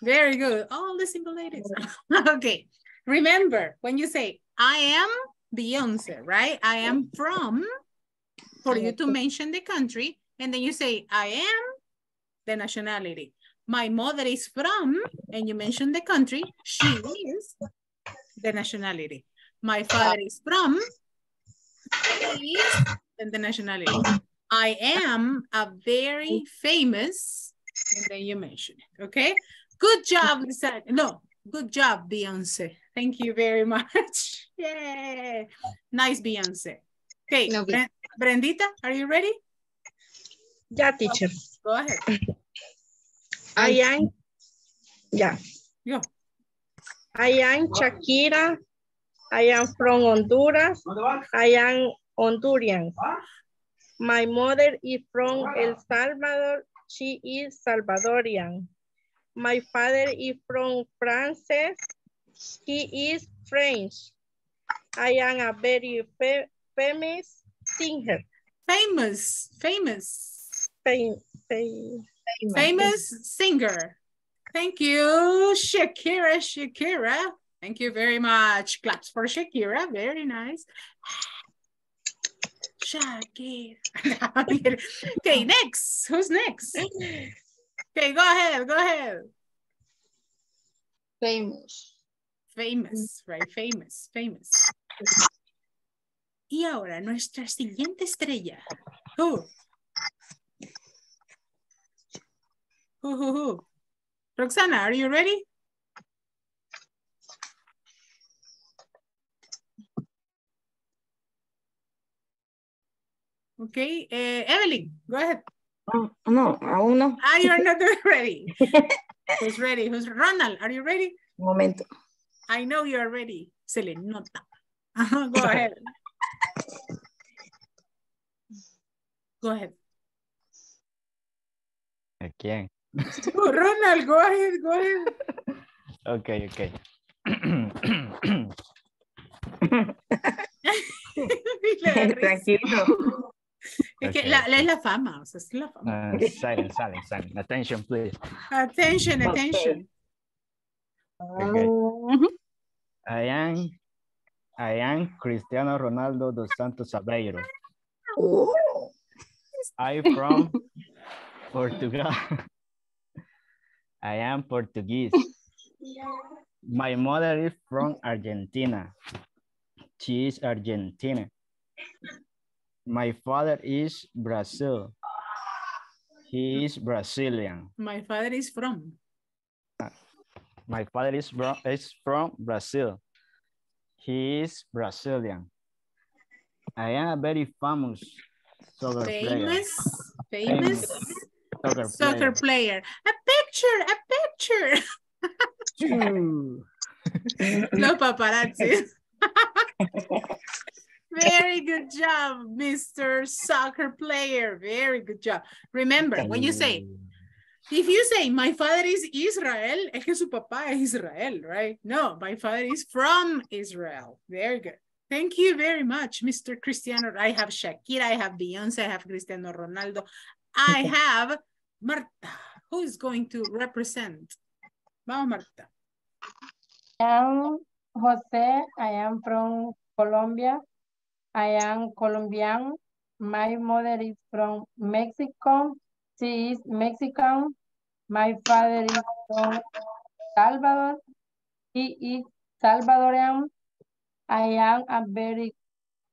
Very good. All the single ladies. okay. Remember, when you say, I am Beyonce, right? I am from, for you to mention the country, and then you say, I am the nationality. My mother is from, and you mention the country, she is the nationality. My uh, father is from, he is and the nationality. I am a very famous, and then you mention it, okay? Good job, Lisa. No, good job, Beyonce. Thank you very much. Yay. Nice, Beyonce. Okay, No, Bre- Brendita, are you ready? Yeah, teacher. Go ahead. I am, yeah. Yo. I am Shakira. I am from Honduras. I am Honduran. My mother is from El Salvador. She is Salvadorian. My father is from France. He is French. I am a very fa famous singer. Famous, famous. Fam fam Famous singer. Thank you, Shakira, Shakira. Thank you very much. Claps for Shakira. Very nice. Shakira. okay, next. Who's next? Okay, go ahead, go ahead. Famous. Famous, right? Famous, famous. Y ahora nuestra siguiente estrella. Who? Who, who, who? Roxana, are you ready? Okay, uh, Evelyn, go ahead. no, aún no. Ah, you're not ready. Who's ready? Who's Ronald? Are you ready? Un momento. I know you're ready. Se le nota. Go ahead. Go ahead. ¿A quién? Oh, Ronald, go ahead, go ahead. Ok, ok. Tranquilo. Es que la, la- es la fama, o sea, es la fama. Uh, silent, silent, silent. Attention, please. Attention, attention. Okay. I am, I am Cristiano Ronaldo dos Santos Aveiro. I from Portugal. I am Portuguese. My mother is from Argentina. She is Argentina. My father is Brazil. He is Brazilian. My father is from. Ah, my father is from, is from Brazil. He is Brazilian. I am a very famous soccer player. Famous, famous Soccer, soccer player. A picture, a picture. Los paparazzi. Very good job, Mr. Soccer Player. Very good job. Remember, when you say, if you say, my father is Israel, es que su papá es Israel, right? No, my father is from Israel. Very good. Thank you very much, Mr. Cristiano. I have Shakira, I have Beyonce, I have Cristiano Ronaldo. I have Marta. Who is going to represent? Vamos, Marta. I am Jose. I am from Colombia. I am Colombian. My mother is from Mexico. She is Mexican. My father is from Salvador. He is Salvadorian. I am a very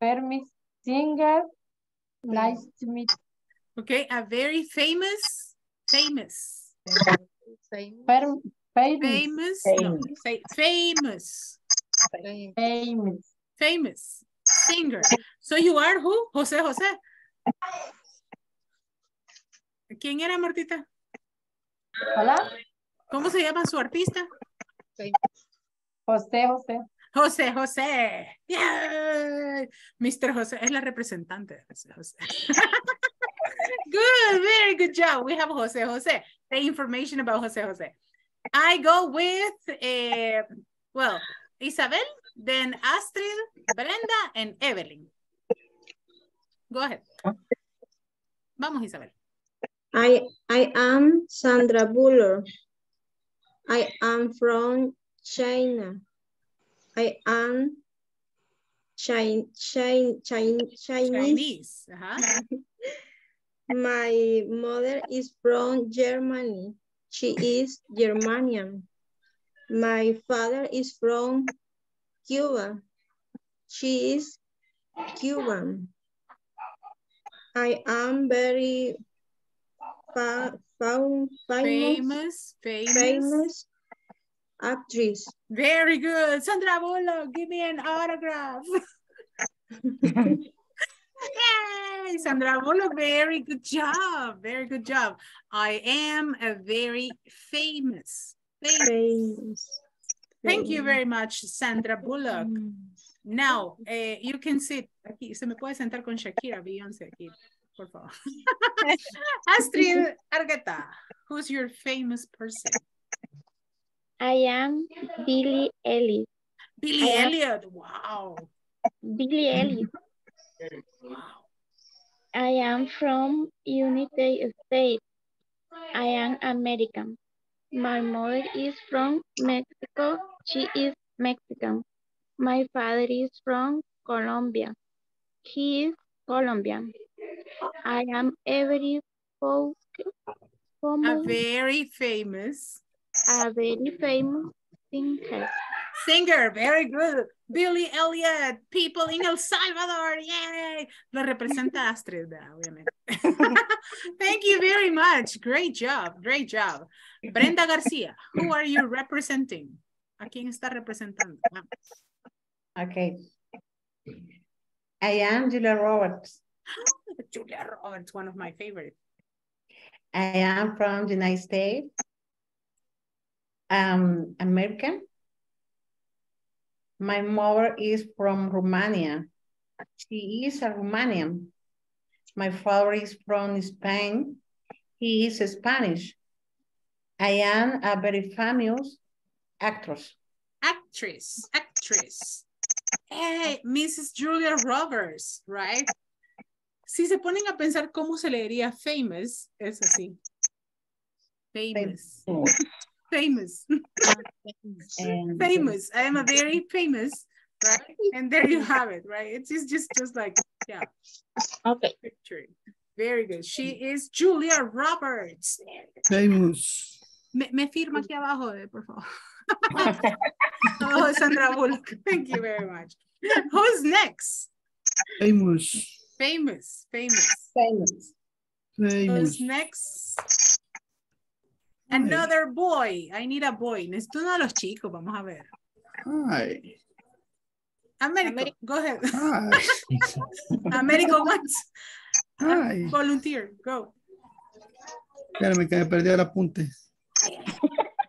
famous singer. Nice to meet you. Okay, a very famous, famous. Fam- Famous, famous. no, say famous, Famous. famous singer. So you are who? José José. ¿Quién era Martita? Hola. ¿Cómo se llama su artista? José José. José José. Yeah. Mr. José es la representante de José José. good, very good job. We have José José. The information about José José. I go with, eh, well, Isabel, then Astrid, Brenda, and Evelyn. Go ahead. Vamos, Isabel. I I am Sandra Buller. I am from China. I am Chin, Chin, Chin, Chinese. Chinese. Uh-huh. Ajá. My mother is from Germany. She is Germanian. My father is from Cuba. She is Cuban. I am very fa fa famous, Famous, famous. actress. Very good. Sandra Bullock, give me an autograph. Yay, Sandra Bullock, very good job. Very good job. I am a very famous. famous. Famous. Thank you very much, Sandra Bullock. Now, eh, you can sit aquí. Se me puede sentar con Shakira, Beyoncé aquí, por favor. Astrid Argueta, who's your famous person? I am Billy Elliot. Billy I Elliot, wow. Billy Elliot. Wow. I am from United States. I am American. My mother is from Mexico. She is Mexican. My father is from Colombia. He is Colombian. I am every folk, A very famous a very famous singer. singer, very good. Billy Elliot, people in El Salvador, yay. Lo representa Astrid, obviamente. Thank you very much. Great job, great job. Brenda Garcia, who are you representing? ¿A quién está representando? Vamos. Okay. I am Julia Roberts. Julia Roberts, one of my favorites. I am from the United States. Um, American. My mother is from Romania. She is a Romanian. My father is from Spain. He is Spanish. I am a very famous actress. Actress, actress. Hey, Mrs. Julia Roberts, right? Si se ponen a pensar cómo se leería famous, es así. Famous. Famous. And- famous. I am a very famous, right? And there you have it, right? It's just just, just like, yeah. Okay. Picture. Very good. She is Julia Roberts. Famous. Me, me firma aquí abajo, eh, por favor. Oh, Sandra Bullock. Thank you very much. Who's next? Famous. Famous, famous. Famous. Who's next? Another boy. I need a boy. Necesito uno de los chicos. Vamos a ver. Hi. Américo, go ahead. Hi. Américo wants. Hi. Volunteer, go. Espérame que me perdí el apunte.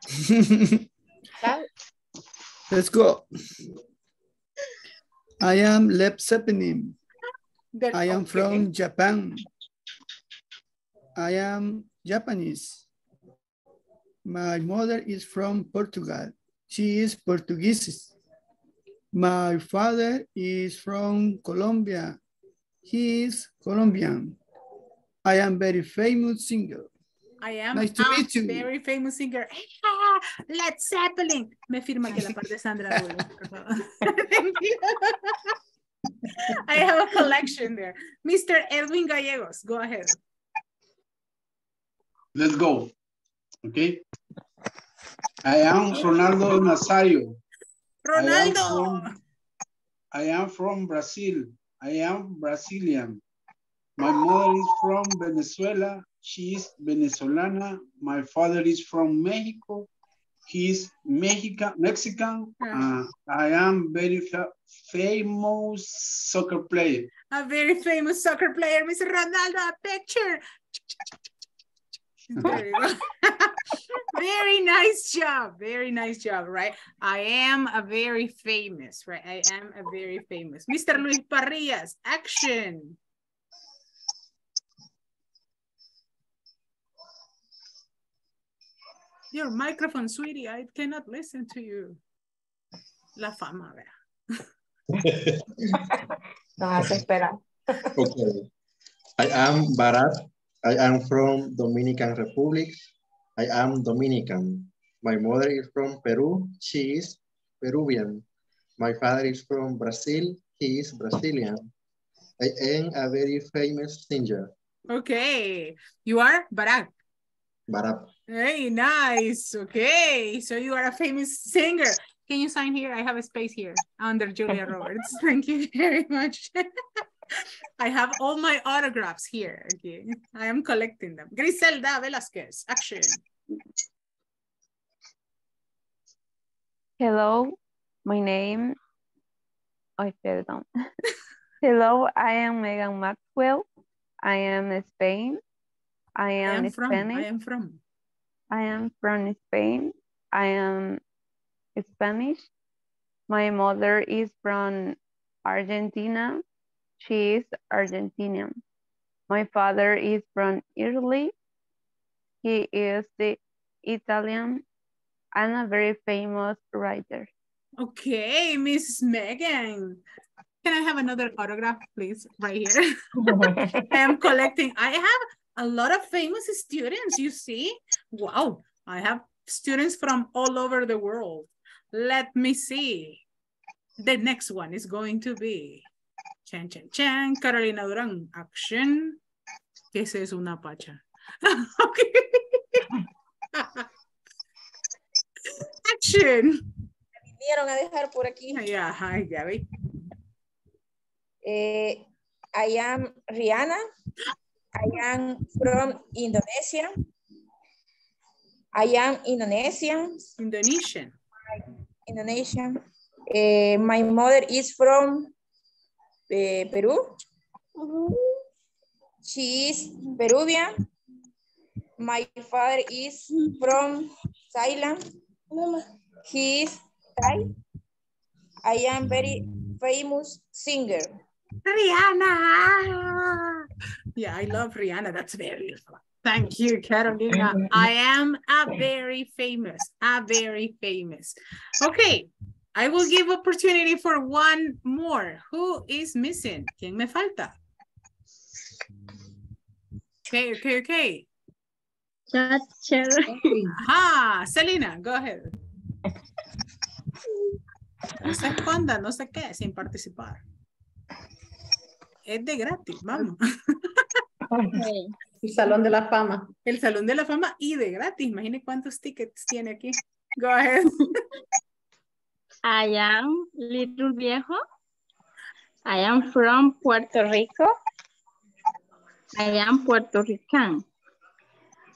Let's go. I am Led Zeppelin. I am from Japan. I am Japanese. My mother is from Portugal. She is Portuguese. My father is from Colombia. He is Colombian. I am very famous singer. I am Nice to a meet you. very famous singer. Led Zeppelin. Me firma que la parte de Sandra Bullock, por favor. Thank you. I have a collection there. Mr. Edwin Gallegos, go ahead. Let's go. Okay. I am Ronaldo Nazario. I am Ronaldo. from, I am from Brazil. I am Brazilian. My mother is from Venezuela. She is Venezolana. My father is from Mexico. He is Mexican. Mexican. Uh, I am very fa- famous soccer player. A very famous soccer player, Mr. Ronaldo, a picture. You very nice job. Very nice job, right? I am a very famous, right? I am a very famous. Mr. Luis Parrillas, action. Your microphone, sweetie. I cannot listen to you. La fama, vea. Nos hace esperar. Okay. I am Barat. I am from Dominican Republic. I am Dominican. My mother is from Peru. She is Peruvian. My father is from Brazil. He is Brazilian. I am a very famous singer. Okay. You are Barak. Barat. Hey, nice. Okay. So you are a famous singer. Can you sign here? I have a space here under Julia Roberts. Thank you very much. I have all my autographs here. Okay. I am collecting them. Griselda Velasquez, action. Hello, my name. Ay, perdón. Hello, I am Megan Maxwell. I am Spain. I I am am from. Spanish. I am from. I am from Spain. I am Spanish. My mother is from Argentina. She is Argentinian. My father is from Italy. He is the Italian and a very famous writer. Okay, Miss Megan. Can I have another autograph, please? Right here. I am collecting. I have a lot of famous students, you see? Wow, I have students from all over the world. Let me see. The next one is going to be Chan Chan Chan, Carolina Duran, action. Ese es una pacha. okay. action. Vinieron a dejar por aquí. Yeah, hi, Gabby. Eh, I am Rihanna. I am from Indonesia. I am Indonesian. Indonesian. Indonesian. Eh, my mother is from eh, Peru. She is Peruvian. My father is from Thailand. He is Thai. I am very famous singer. Rihanna. Yeah, I love Rihanna. That's very fun. Thank you, Carolina. I am a very famous, a very famous. Okay, I will give opportunity for one more. Who is missing? ¿Quién me falta? Okay, okay, okay. Ajá, Selena, go ahead. No se esconda, no sé qué, sin participar. Es de gratis, vamos. El Salón de la Fama. El Salón de la Fama y de gratis. Imagine cuántos tickets tiene aquí. Go ahead. I am Little Viejo. I am from Puerto Rico. I am Puerto Rican.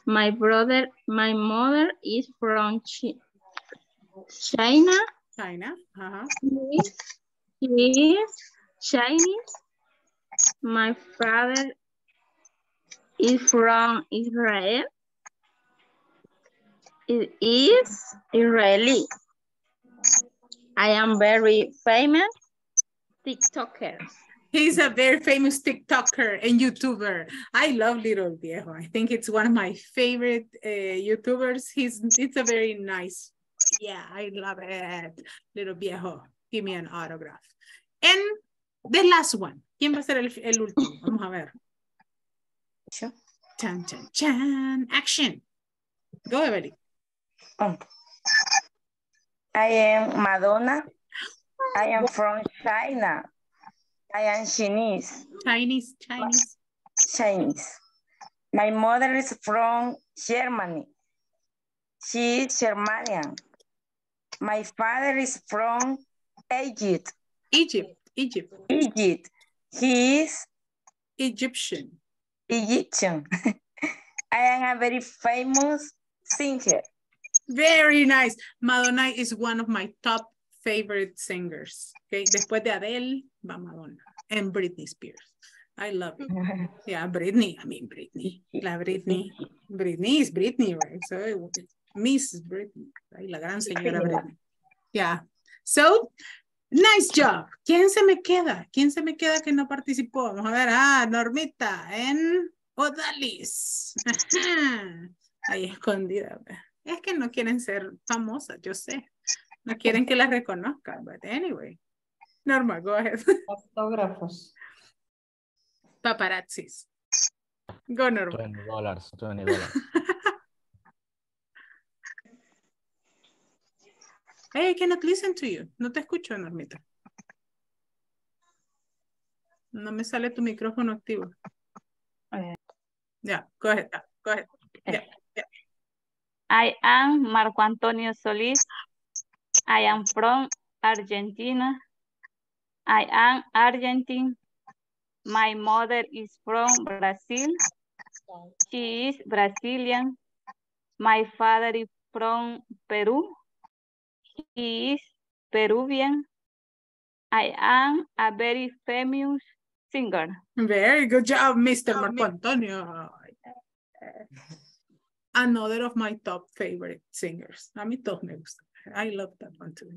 My brother, my mother is from Chi China. China. Uh-huh. He is Chinese. My father is from Israel. It is Israeli. I am very famous TikToker. He's a very famous TikToker and YouTuber. I love Little Viejo. I think it's one of my favorite uh, YouTubers. He's it's a very nice. Yeah, I love it. Little Viejo. Give me an autograph. And the last one. ¿Quién va a ser el, el último? Vamos a ver. Sure. Chan, chan, chan. Action. Go, Evelyn. Oh. I am Madonna. I am from China. I am Chinese. Chinese, Chinese. Chinese. My mother is from Germany. She is Germanian. My father is from Egypt. Egypt, Egypt. Egypt. He is Egyptian. Egyptian. I am a very famous singer. Very nice. Madonna is one of my top favorite singers. Okay, después de Adele, va Madonna. And Britney Spears. I love it. Yeah, Britney. I mean, Britney. La Britney. Britney is Britney, right? So, Miss Britney. Right? La gran señora Britney. Yeah. So, nice job. ¿Quién se me queda? ¿Quién se me queda que no participó? Vamos a ver. Ah, Normita en Odalis. Ahí escondida. Es que no quieren ser famosas, yo sé. No quieren que las reconozcan, but anyway. Norma, go ahead. Autógrafos. Paparazzis. Go, Norma. 20 dollars, 20 dollars. Hey, I cannot listen to you. No te escucho, Normita. No me sale tu micrófono activo. Yeah, go ahead. Go ahead. Yeah, yeah. I am Marco Antonio Solis. I am from Argentina. I am Argentine. My mother is from Brazil. She is Brazilian. My father is from Peru. He is Peruvian. I am a very famous singer. Very good job, Mr. Oh, Marco Antonio. Another of my top favorite singers. A mí todos me gustan. I love that one too.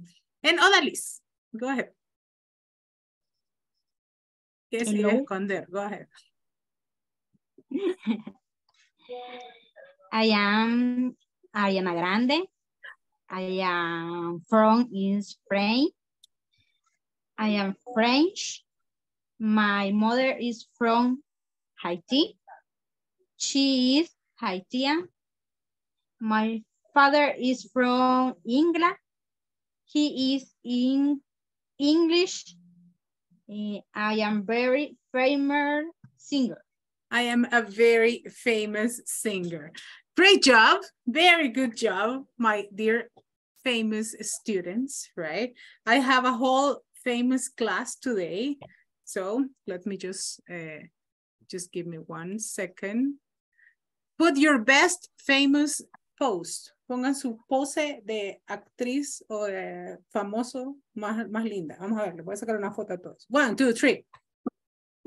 And Odalis, go ahead. ¿Qué se iba a esconder? Go ahead. I am Ariana Grande. I am from in Spain. I am French. My mother is from Haiti. She is Haitian. My father is from England. He is in English. Eh, I am very famous singer. I am a very famous singer. Great job. Very good job, my dear famous students, right? I have a whole famous class today. So let me just, uh, just give me one second. Put your best famous post. Pongan su pose de actriz o de famoso más, más linda. Vamos a ver, le voy a sacar una foto a todos. One, two, three.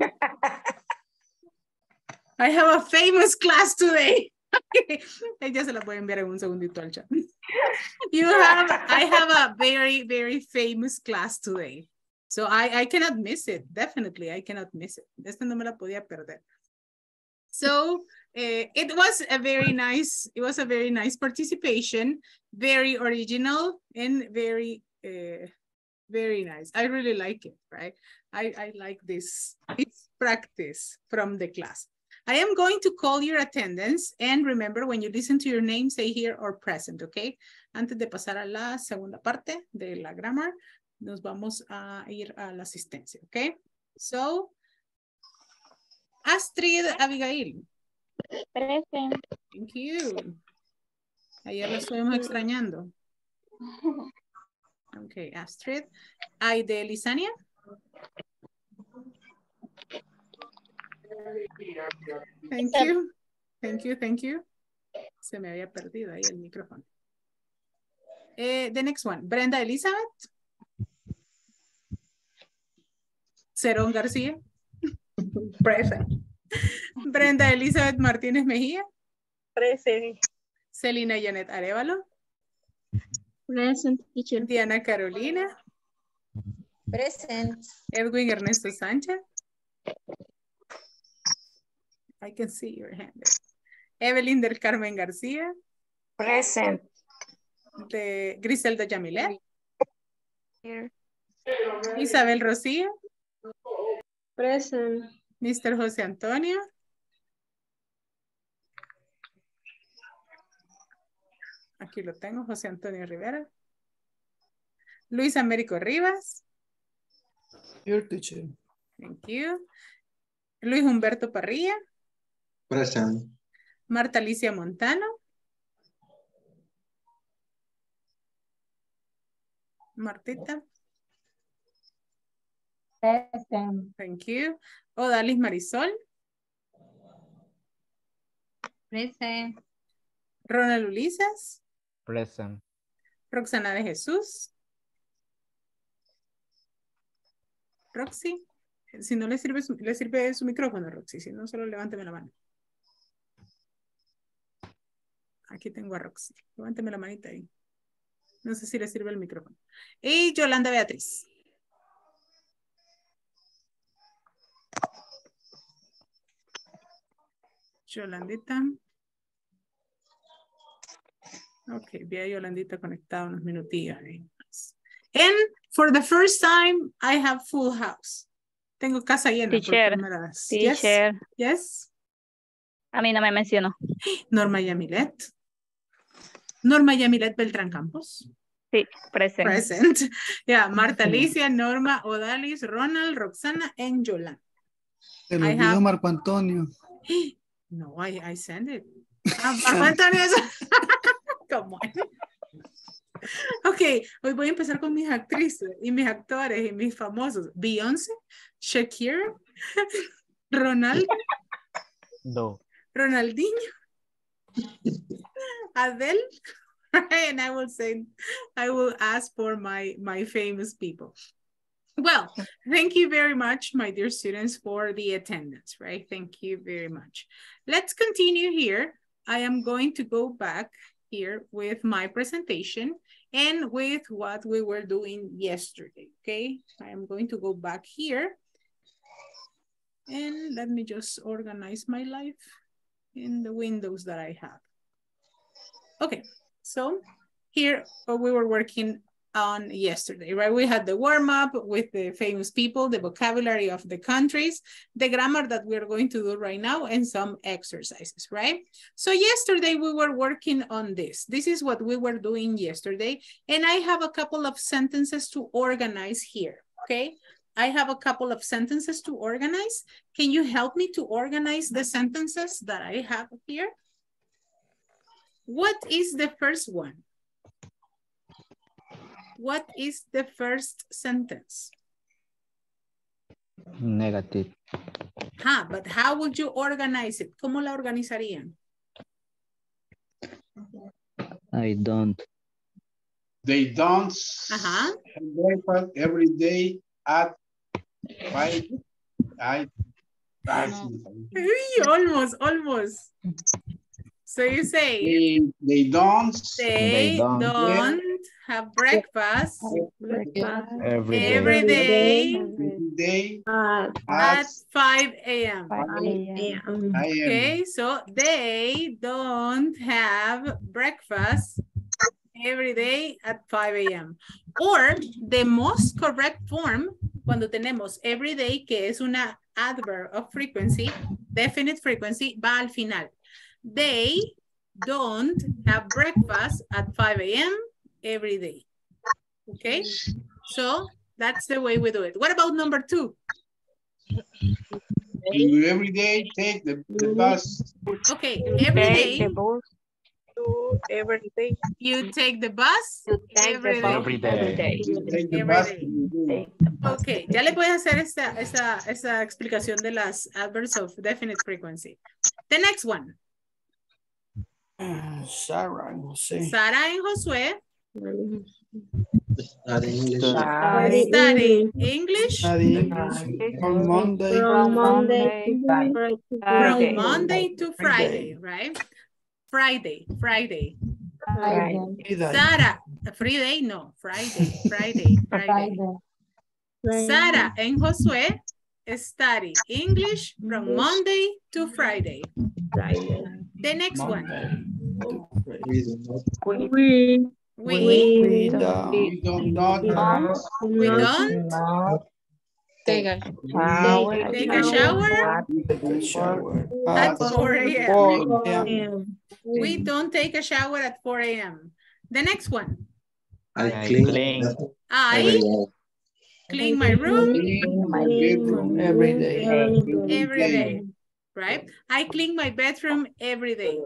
I have a famous class today. Ella se la a enviar en un segundito al chat. You have, I have a very, very famous class today. So I, I cannot miss it. Definitely, I cannot miss it. Esta no me la podía perder. So uh, it was a very nice, it was a very nice participation, very original and very, uh, very nice. I really like it, right? I, I like this, it's practice from the class. I am going to call your attendance and remember when you listen to your name, say here or present, okay? Antes de pasar a la segunda parte de la grammar, nos vamos a ir a la asistencia, okay? So, Astrid Abigail. Present. Thank you. Ayer la estuvimos extrañando. Okay, Astrid. Aide Lisania. Thank you. Thank you, thank you. Se me había perdido ahí el micrófono. Eh, the next one, Brenda Elizabeth. Cerón García. Present. Brenda Elizabeth Martínez Mejía. Present. Celina Janet Arevalo. Present, teacher. Diana Carolina. Present. Edwin Ernesto Sánchez. I can see your hand. Evelyn del Carmen García. Present. De Griselda Yamilet. Here. Isabel Rocío. Present. Mr. José Antonio. Aquí lo tengo, José Antonio Rivera. Luis Américo Rivas. Here, teacher. Thank you. Luis Humberto Parrilla. Present. Marta Alicia Montano. Martita. Present. Thank you. Odalis Marisol. Present. Ronald Ulises. Present. Roxana de Jesús. Roxy. Si no le sirve su, le sirve su micrófono, Roxy. Si no, solo levánteme la mano. Aquí tengo a Roxy. Levánteme la manita ahí. No sé si le sirve el micrófono. Y Yolanda Beatriz. Yolandita. Ok, vi a Yolandita conectada unos minutillos. ahí. And for the first time, I have full house. Tengo casa llena por Teacher, primera vez. Yes, Yes. A mí no me mencionó. Norma Yamilet. Norma Yamilet Beltrán Campos. Sí, present. Present. Yeah, Marta Alicia, Norma, Odalis, Ronald, Roxana, and Yolanda. Se I olvidó have- Marco Antonio. No, I, I send it. Ah, Marco Antonio es- Come on. Ok, hoy voy a empezar con mis actrices y mis actores y mis famosos. Beyoncé, Shakira, Ronaldo, Do. Ronaldinho, Adele, and I will say, I will ask for my, my famous people. Well, thank you very much, my dear students, for the attendance, right? Thank you very much. Let's continue here. I am going to go back here with my presentation and with what we were doing yesterday, okay? I am going to go back here. And let me just organize my life in the windows that I have. Okay, so here uh, we were working on yesterday, right? We had the warm up with the famous people, the vocabulary of the countries, the grammar that we're going to do right now, and some exercises, right? So yesterday we were working on this. This is what we were doing yesterday. And I have a couple of sentences to organize here, okay? I have a couple of sentences to organize. Can you help me to organize the sentences that I have here? What is the first one? What is the first sentence? Negative. Ah, but how would you organize it? ¿Cómo la organizarían? I don't. They don't Ajá. have breakfast every day at five. I, I almost, almost. So you say they, they don't they don't. don't have breakfast Every day. every day every day at at 5 am. Okay, so they don't have breakfast every day at 5 a.m. Or the most correct form, cuando tenemos every day, que es una adverb of frequency, definite frequency, va al final. They don't have breakfast at 5 a.m. every day. Okay, so that's the way we do it. What about number two? You every day take the, the bus. Okay, every Take day. The every day. You take the bus every day. Every day. Take the Every bus day. to the day. Ok, ya le voy a hacer esta, esa, esa explicación de las adverbs of definite frequency. The next one. Ah, Sarah and Jose. Sara and Josué Study English. study English Study English from Monday. From Monday from Monday to Friday, right? Friday, Friday. Friday. Sara, Friday, no, Friday, Friday, Friday. Sara and Josué study English from Monday to Friday. Friday. The next one. We do not. We, We, We don't. We don't not we don't Take a take a shower Take a shower. at At 4 a.m. 4 a.m. We don't take a shower at 4 a.m. The next one. I I clean clean. I clean my room my bedroom Every day. every day. Right? I clean my bedroom every day.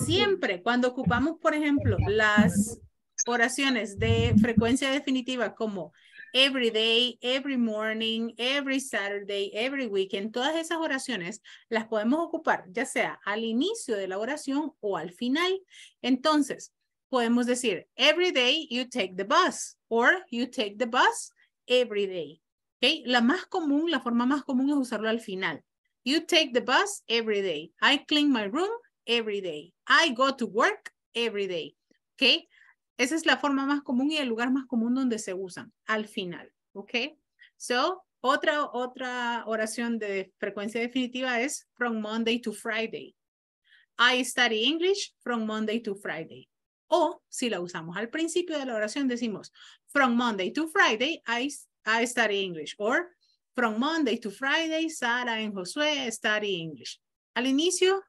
Siempre cuando ocupamos, por ejemplo, las oraciones de frecuencia definitiva como every day, every morning, every Saturday, every weekend, todas esas oraciones las podemos ocupar ya sea al inicio de la oración o al final. Entonces, podemos decir, every day you take the bus or you take the bus every day. ¿ok? La más común, la forma más común es usarlo al final. You take the bus every day. I clean my room every day. I go to work every day. ¿Ok? Esa es la forma más común y el lugar más común donde se usan al final. ¿Ok? So, otra, otra oración de frecuencia definitiva es from Monday to Friday. I study English from Monday to Friday. O si la usamos al principio de la oración decimos from Monday to Friday I, I study English. Or from Monday to Friday Sara and Josué study English. Al inicio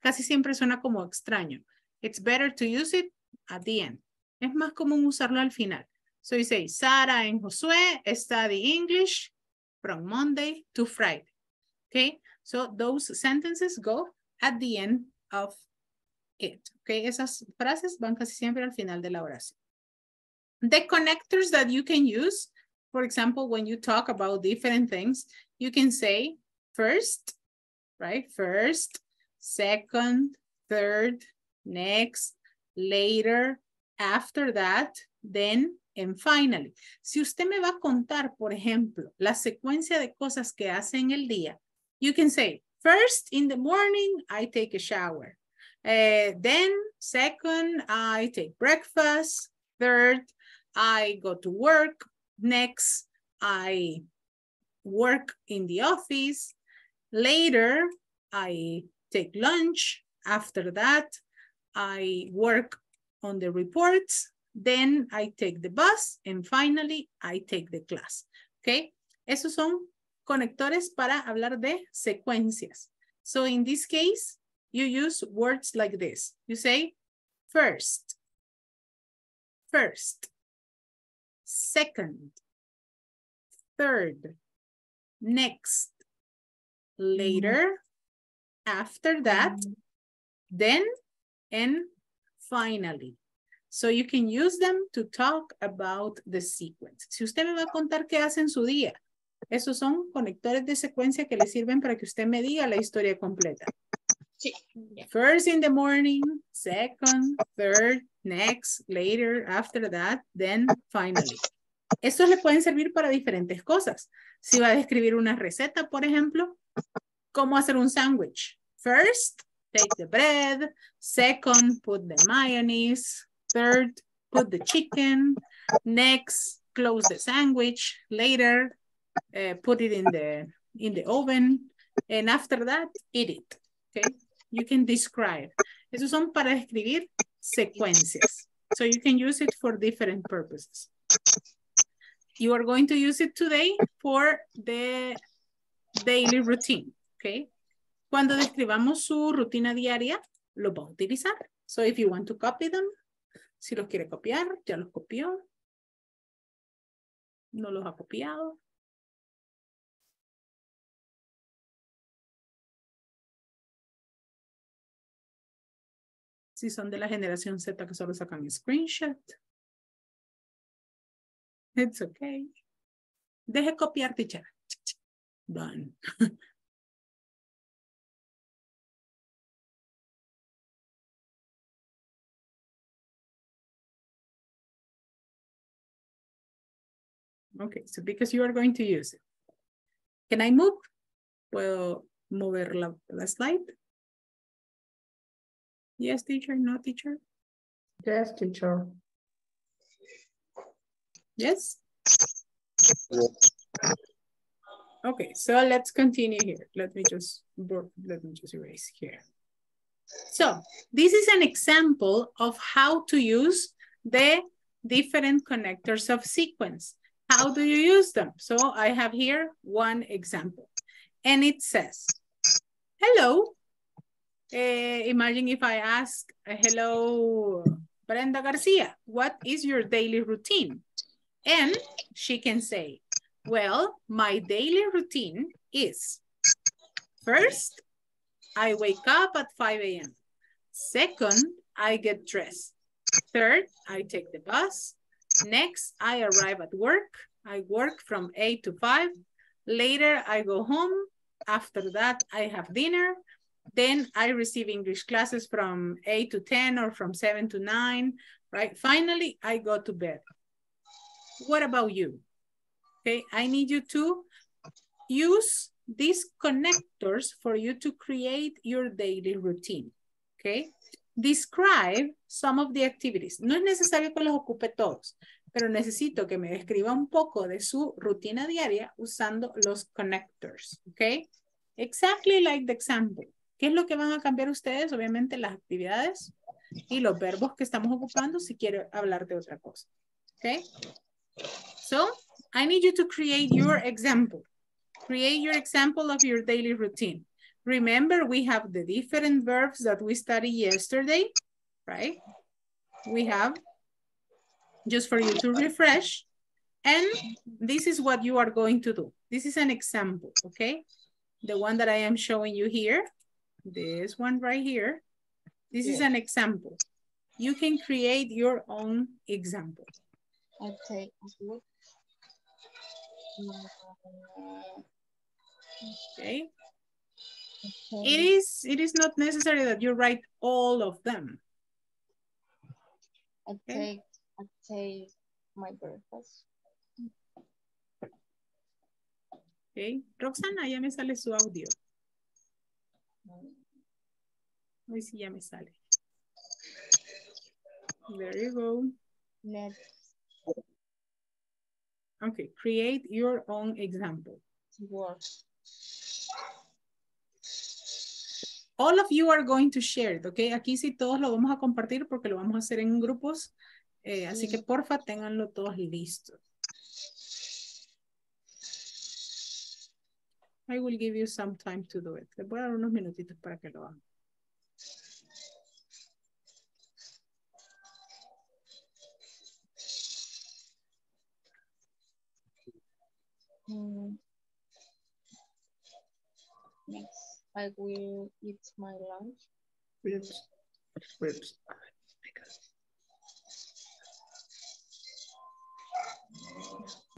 casi siempre suena como extraño. It's better to use it at the end. Es más común usarlo al final. So you say Sara and Josué study English from Monday to Friday. Okay, so those sentences go at the end of it. Okay, esas frases van casi siempre al final de la oración. The connectors that you can use, for example, when you talk about different things, you can say first, right? First, second, third, next, later, after that, then, and finally. Si usted me va a contar, por ejemplo, la secuencia de cosas que hace en el día, you can say, first, in the morning, I take a shower. Uh, then, second, I take breakfast. Third, I go to work. Next, I work in the office. Later, I take lunch. After that, I work on the reports. Then I take the bus. And finally, I take the class. Okay? Esos son conectores para hablar de secuencias. So in this case, you use words like this. You say first, first, second, third, next, later, after that, mm. then, and finally. So you can use them to talk about the sequence. Si usted me va a contar qué hace en su día, esos son conectores de secuencia que le sirven para que usted me diga la historia completa. First in the morning, second, third, next, later, after that, then, finally. Estos le pueden servir para diferentes cosas. Si va a describir una receta, por ejemplo, cómo hacer un sándwich. First, take the bread. Second, put the mayonnaise. Third, put the chicken. Next, close the sandwich. Later, uh, put it in the in the oven. And after that, eat it. Okay, you can describe. Esos son para describir secuencias. So you can use it for different purposes. You are going to use it today for the daily routine. Okay. Cuando describamos su rutina diaria, lo va a utilizar. So if you want to copy them, si los quiere copiar, ya los copió. No los ha copiado. Si son de la generación Z que solo sacan screenshot. It's okay. Deje copiar, teacher. Done. Okay, so because you are going to use it. Can I move? ¿Puedo mover la, la slide? Yes, teacher, no, teacher? Yes, teacher. Yes? Okay, so let's continue here. Let me just, let me just erase here. So this is an example of how to use the different connectors of sequence. How do you use them? So I have here one example and it says, hello. Uh, imagine if I ask, hello, Brenda Garcia, what is your daily routine? And she can say, well, my daily routine is first, I wake up at 5 a.m. Second, I get dressed. Third, I take the bus. Next, I arrive at work. I work from 8 to 5. Later, I go home. After that, I have dinner. Then I receive English classes from 8 to 10 or from 7 to 9, right? Finally, I go to bed. What about you? Okay, I need you to use these connectors for you to create your daily routine. Okay, describe some of the activities. No es necesario que los ocupe todos, pero necesito que me describa un poco de su rutina diaria usando los connectors. Okay, exactly like the example. ¿Qué es lo que van a cambiar ustedes? Obviamente las actividades y los verbos que estamos ocupando si quiere hablar de otra cosa. Okay. So, I need you to create your example. Create your example of your daily routine. Remember, we have the different verbs that we studied yesterday, right? We have, just for you to refresh, and this is what you are going to do. This is an example, okay? The one that I am showing you here, this one right here, this is an example. You can create your own example. Okay. Okay. It is it is not necessary that you write all of them. I take I take my breakfast. Okay. Roxana, ya me sale su audio. Hoy sí ya me sale. There you go. Next. Okay, create your own example. Work. All of you are going to share it, okay? Aquí sí todos lo vamos a compartir porque lo vamos a hacer en grupos. Eh, así que porfa, ténganlo todos listos. I will give you some time to do it. Les voy a dar unos minutitos para que lo hagan. Mm. Next, I will eat my lunch. Ribs. Ribs.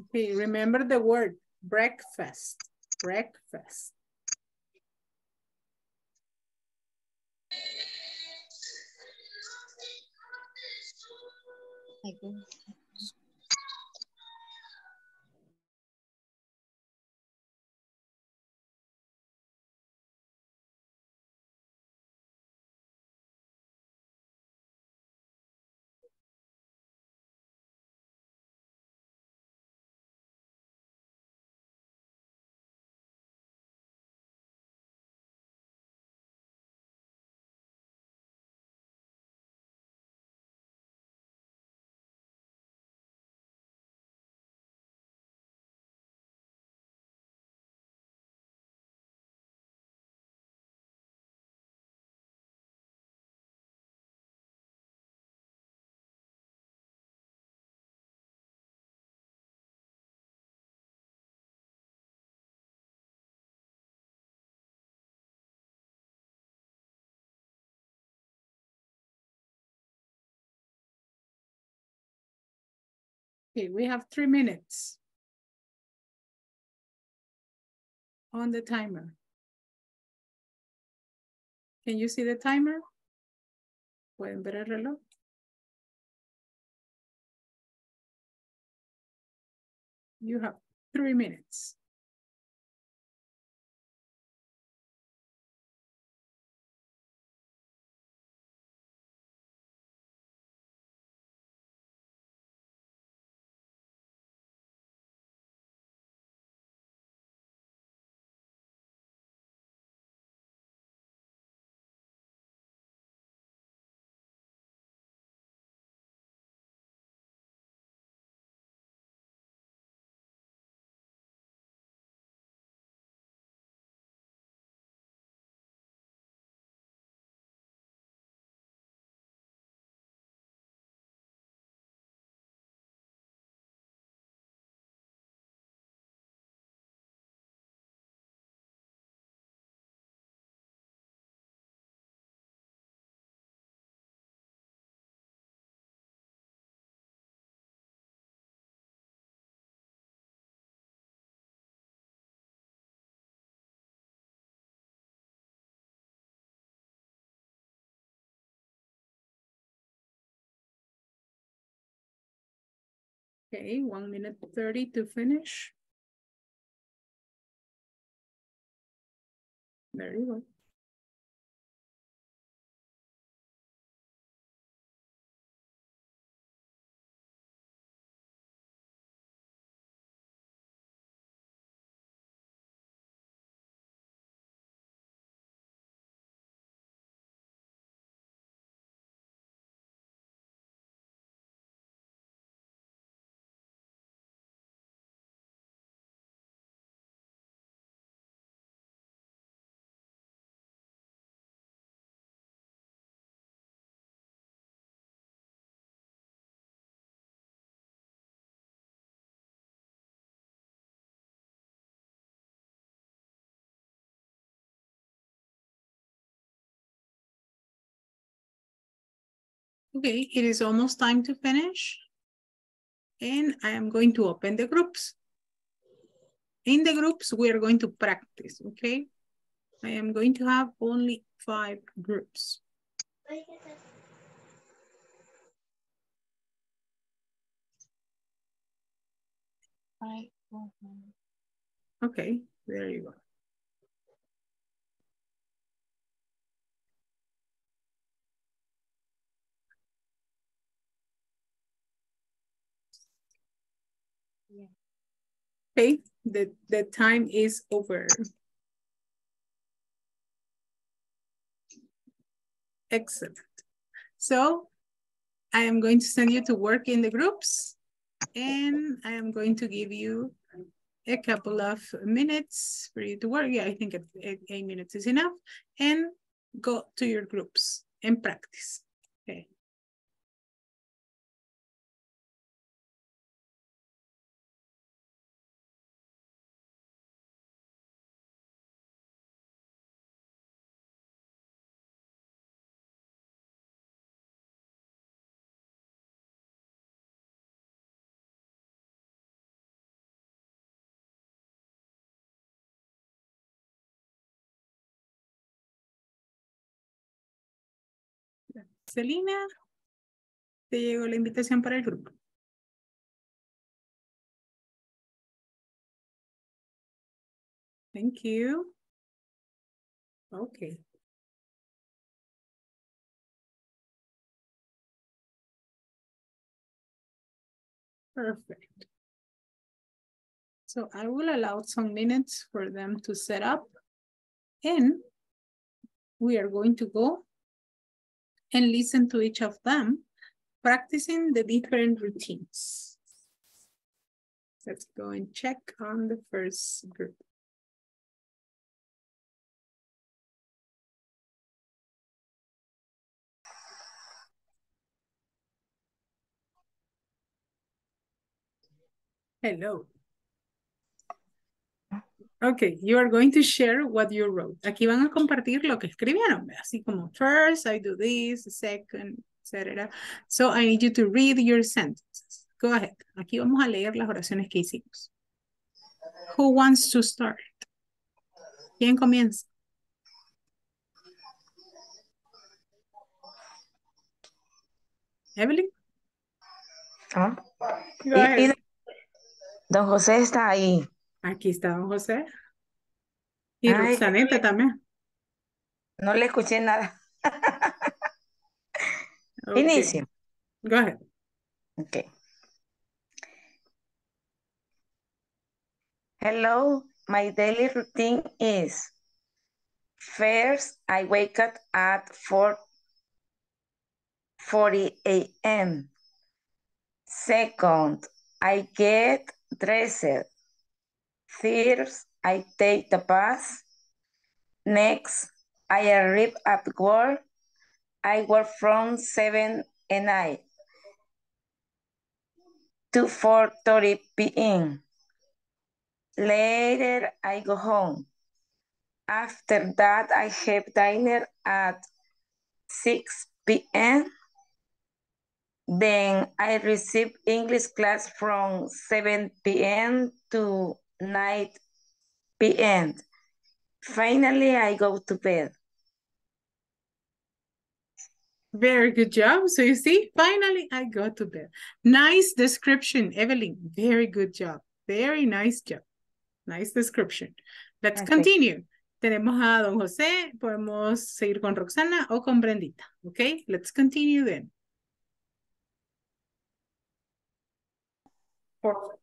Okay, remember the word breakfast. Breakfast. I guess. Okay, we have three minutes on the timer. Can you see the timer? ¿Pueden ver el reloj? You have three minutes. Okay, one minute 30 to finish. There you Okay, it is almost time to finish. And I am going to open the groups. In the groups, we are going to practice, okay? I am going to have only five groups. Okay, there you go. Okay, the, the time is over. Excellent. So I am going to send you to work in the groups and I am going to give you a couple of minutes for you to work. Yeah, I think eight, eight minutes is enough. And go to your groups and practice. Celina, te llegó la invitación para el grupo. Thank you. Okay. Perfect. So I will allow some minutes for them to set up and we are going to go and listen to each of them, practicing the different routines. Let's go and check on the first group. Hello. Okay, you are going to share what you wrote. Aquí van a compartir lo que escribieron, así como first, I do this, second, etc. So I need you to read your sentences. Go ahead. Aquí vamos a leer las oraciones que hicimos. Who wants to start? ¿Quién comienza? Evelyn? Ah. Don José está ahí. Aquí está don José. Y Ay, Roxaneta también. No le escuché nada. Ok. Inicio. Go ahead. Okay. Hello, my daily routine is first I wake up at 4 40 a.m. Second, I get dressed. Third, I take the bus. Next, I arrive at work. I work from 7 and 9 to 4.30 p.m. Later, I go home. After that, I have dinner at 6 p.m. Then I receive English class from 7 p.m. to 9 p.m. Finally, I go to bed. Very good job. So you see, finally I go to bed. Nice description, Evelyn. Very good job. Very nice job. Nice description. Let's Okay. continue. Tenemos a don José. Podemos seguir con Roxana o con Brendita. Okay, let's continue then. For,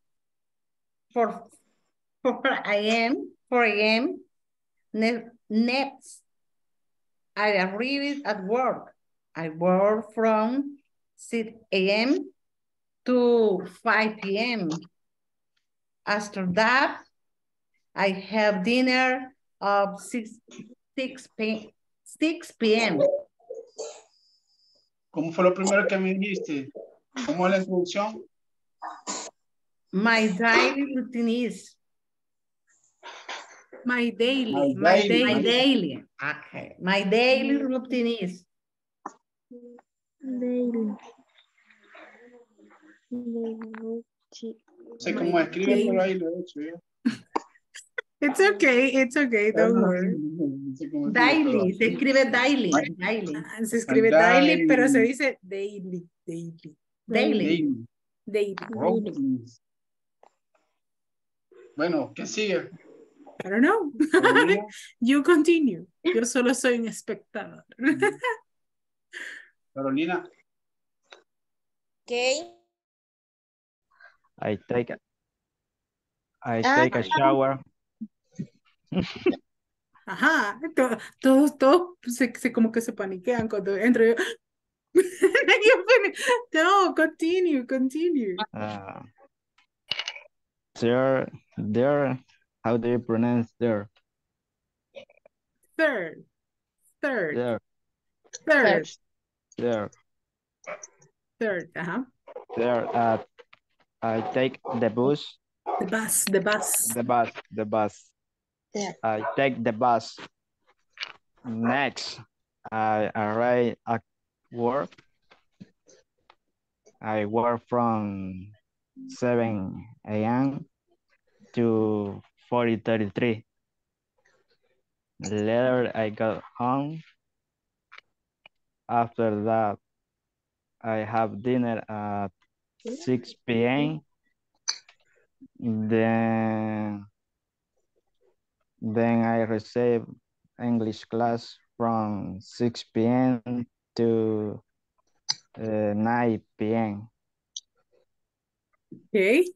for, for a.m., 4 a.m., ne- next, I arrived at work. I work from 6 a.m. to 5 p.m. After that, I have dinner of 6, 6 p 6 p.m. ¿Cómo fue lo primero que me dijiste? ¿Cómo la introducción? My daily routine is My daily, My daily. my daily. Okay. My daily routine is Daily. Sé cómo escribe, pero ahí lo he hecho yo. It's okay, it's okay, don't worry. Daily. Se pero- escribe daily. Daily. Ah, Se escribe daily, pero se dice daily, daily, Daily. Daily. daily. Routines. Bueno, ¿qué sigue? I don't know. Carolina. You continue. Yo solo soy un espectador. Carolina. Okay. I take a- I Ah. take a shower. Ajá, to- todos, todos se, se como que se paniquean cuando entro yo. No, continue, continue. Uh, there, there, how do you pronounce there? Third, third, There, third, there, third, ajá. there. Uh, I take the bus, The bus, the bus. the bus, the bus. Yeah. I take the bus. Next, I arrive at work. I work from 7 a.m. to 40:33. Later, I got home. After that, I have dinner at 6 p.m. Then, then I receive English class from 6 p.m. to uh, 9 p.m. Okay.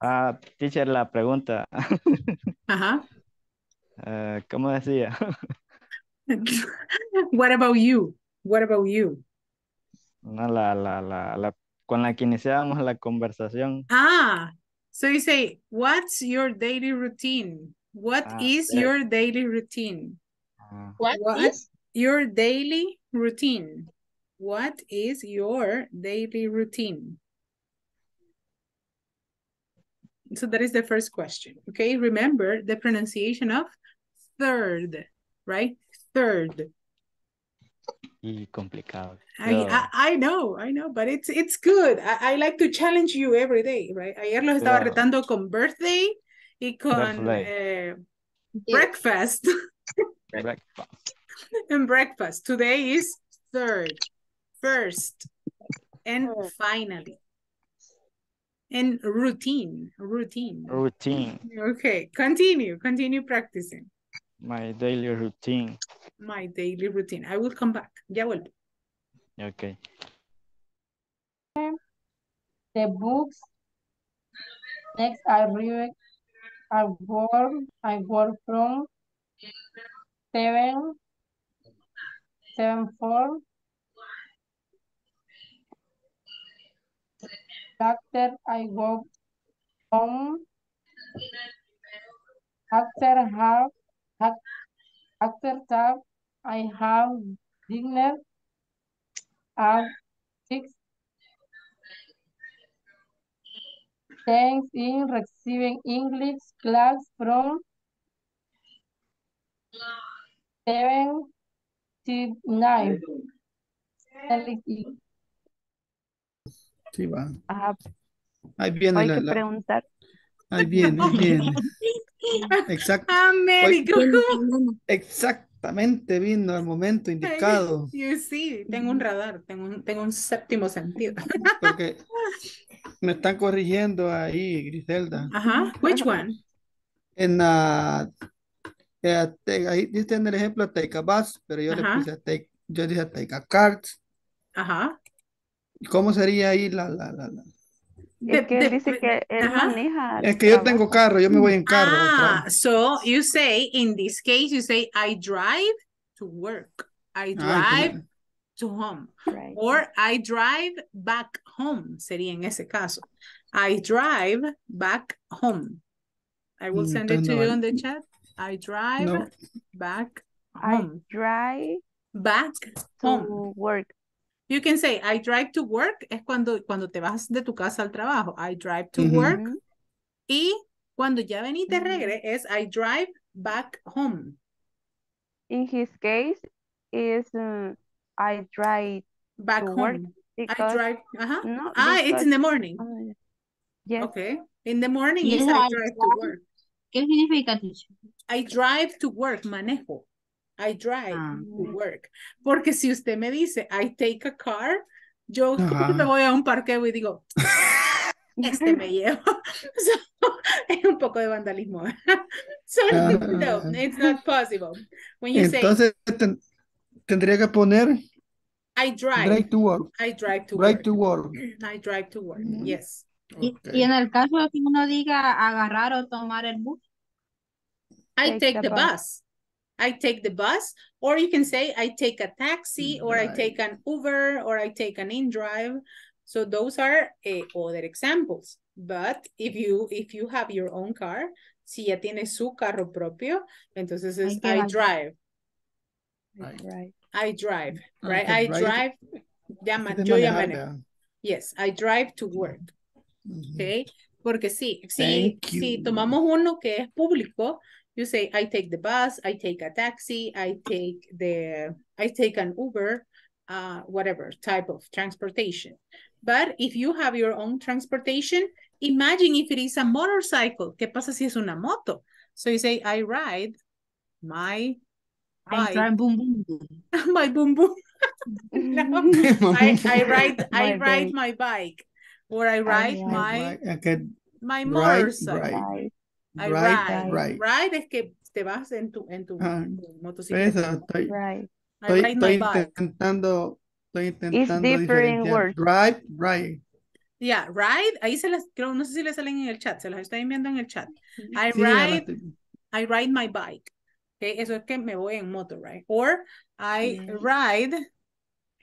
Ah, teacher, la pregunta, Ajá. eh, ¿cómo decía? What about you? What about you? No, la, la, la, la, con la que iniciábamos la conversación. Ah, so you say, what's your daily routine? What Ah, is okay. your daily routine? Ah, What What is? your daily routine? What is your daily routine? So that is the first question. Okay, remember the pronunciation of third, right? Third. y complicado. I, Yo- I, I know, I know, but it's it's good. I, I like to challenge you every day, right? Ayer los estaba Claro. retando con birthday y con eh, breakfast breakfast. and breakfast. Today is third, first, and finally. And routine, routine. Routine. Okay, continue, continue practicing. My daily routine. My daily routine. I will come back. Ya vuelvo. Okay. The books. Next, I read. I work. I work from seven. Seven four. After I go home. After have. af- After that, I have dinner. At six. Thanks in receiving English class from seven to nine. Sí, va. Ajá, Ahí viene hay la, que la- preguntar. ahí viene, ahí viene. Exacto. Américo. Exactamente vino al momento indicado. See, tengo un radar, tengo un, tengo un séptimo sentido. Porque me están corrigiendo ahí, Griselda. Ajá, which one? En la, te- ahí dice en el ejemplo take a bus, pero yo le puse take, yo dije take a cart. Ajá. ¿Y ¿Cómo sería ahí la, la, la, la? Es que él dice que él Ajá. maneja. Es que yo tengo carro, yo me voy en carro. Ah, so you say, in this case, you say, I drive to work. I Ah, drive to home. Right. Or I drive back home, sería en ese caso. I drive back home. I will Mm, send it to no you on the chat. I drive No. back I home. drive Back home. to work. You can say, I drive to work, es cuando, cuando te vas de tu casa al trabajo. I drive to work. Y cuando ya venís de regre, es I drive back home. In his case, is um, I drive Back to home. work I drive, no, ah, it's in the morning. uh, yes. Okay. In the morning is I I drive to drive. work. ¿Qué significa? I drive to work, manejo. I drive Ah. to work. Porque si usted me dice, I take a car, yo me voy a un parqueo y digo, este me llevo. So, es un poco de vandalismo. so, no, Ah. it's not possible. When you say, Entonces ten- tendría que poner I drive, drive to work. I drive to Drive work. to work. I drive to work, yes. Y, y en el caso de que uno diga agarrar o tomar el bus, I Take take the the bus. bus. I take the bus, or you can say I take a taxi, or I take an Uber, or I take an inDrive. So those are eh, other examples. But if you if you have your own car, si ya tiene su carro propio, entonces es Hay que I drive, Right. Right. I drive, Ah, right? que I drive drive, ya ma- Es yo ya manejar, manejo. ¿verdad? Yes, I drive to work. Ujú. Okay, porque sí, si, Thank si tomamos uno que es público, you say, I take the bus, I take a taxi, I take the, I take an Uber, uh, whatever type of transportation. But if you have your own transportation, imagine if it is a motorcycle. ¿Qué pasa si es una moto? So you say, I ride my I bike, drive boom boom boom. my boom boom. no, I, I ride, I My ride bike. my bike, or I ride ride my Right, okay. my motorcycle. right. Right. I ride. Ride es que te vas en tu, en tu, Ah, tu motocicleta. Eso, estoy, Right. I estoy, ride my estoy bike. intentando, estoy It's intentando different diferenciar. words. Right, right. Yeah, ride. Ahí se las, creo, no sé si le salen en el chat, se las estoy enviando en el chat. I Sí, ride, I ride my bike. Okay, eso es que me voy en moto, right? Or I Yeah. ride,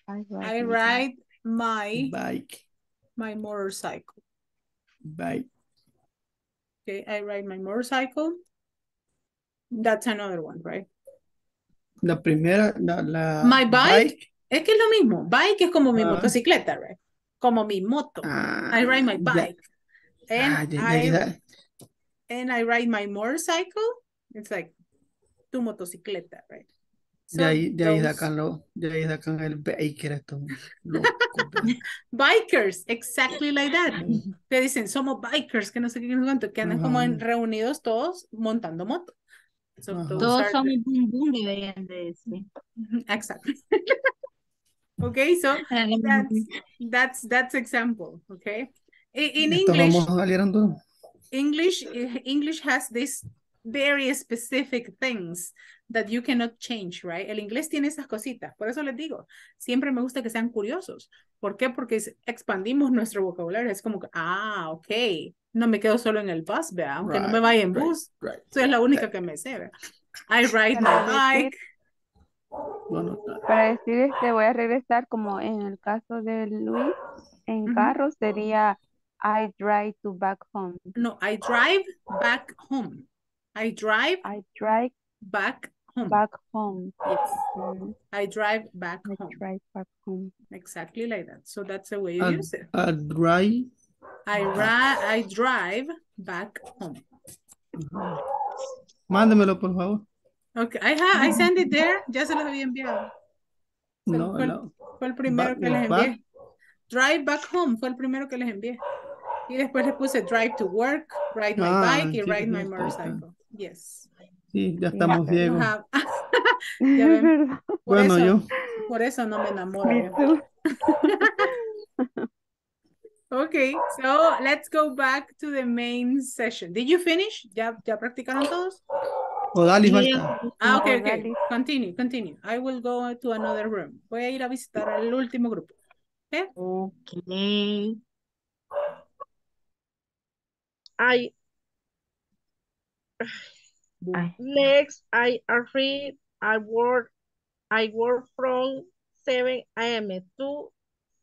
I ride. Ride my, Bike, my motorcycle. bike. Okay, I ride my motorcycle. That's another one, right? La primera, la, la My bike, es que es lo mismo. Bike es como mi Ah. motocicleta, right? Como mi moto. Ah, I ride my bike. And Ah, ya- I and I ride my motorcycle. It's like tu motocicleta, right? De ahí, de ahí sacan lo, de ahí sacan el baker estos locos. Bikers, exactly like that. Te dicen, somos bikers, que no sé qué, que no cuánto, que andan como en Ajá. reunidos todos montando moto. So Ajá. those Todos somos the- boom boom, deberían de decir. Exactly. okay, so that's that's that's example. Okay, in Estos English, English eh, English has this very specific things that you cannot change, right? El inglés tiene esas cositas. Por eso les digo, siempre me gusta que sean curiosos. ¿Por qué? Porque expandimos nuestro vocabulario. Es como que, ah, ok, no me quedo solo en el bus, vea, aunque no me vaya en right, bus. right. Soy la única que me sé. I ride my Para decir- bike. Para decir este, voy a regresar como en el caso de Luis, en carro sería I drive to back home. No, I drive back home. I drive I drive back home. back home. Yes. Mm, I drive back I home. drive back home. Exactly like that. So that's the way you a, use it. a dry. I, ra I drive back home. Mándemelo, por favor. Okay, I have, I sent it there. Ya se los había enviado. Se No, fue, no. fue el primero Back- que les back. envié. Drive back home fue el primero que les envié. Y después les puse drive to work, ride my Ah, bike y ride my está, está. motorcycle. Yes. Sí, ya estamos ciegos. have- Ya ven, por Bueno, eso, yo. por eso no me enamoro. Okay, so let's go back to the main session. Did you finish? ¿Ya, ya practicaron todos? O Dali Sí, falta. Ah, okay. dale. Continue, continue. I will go to another room. Voy a ir a visitar al último grupo. Okay? Okay. I Next I read I work I work from 7 a.m. to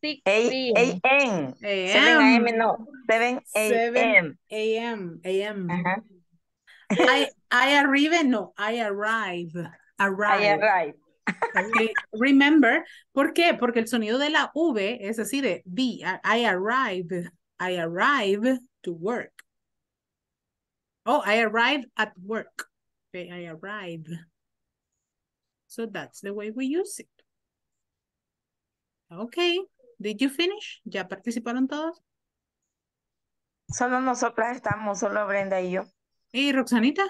6 A- p.m. AM. 7 AM. AM, no. 7 7 AM. a.m. a.m. I, I arrive, no, I arrive. I Arrive. arrive. Okay, Remember, ¿por qué? Porque el sonido de la V es así de B. I, I arrive. I arrive to work. Oh, I arrive at work. Okay, I arrive. So that's the way we use it. Okay. Did you finish? ¿Ya participaron todos? Solo nosotras estamos, solo Brenda y yo. ¿Y Roxanita?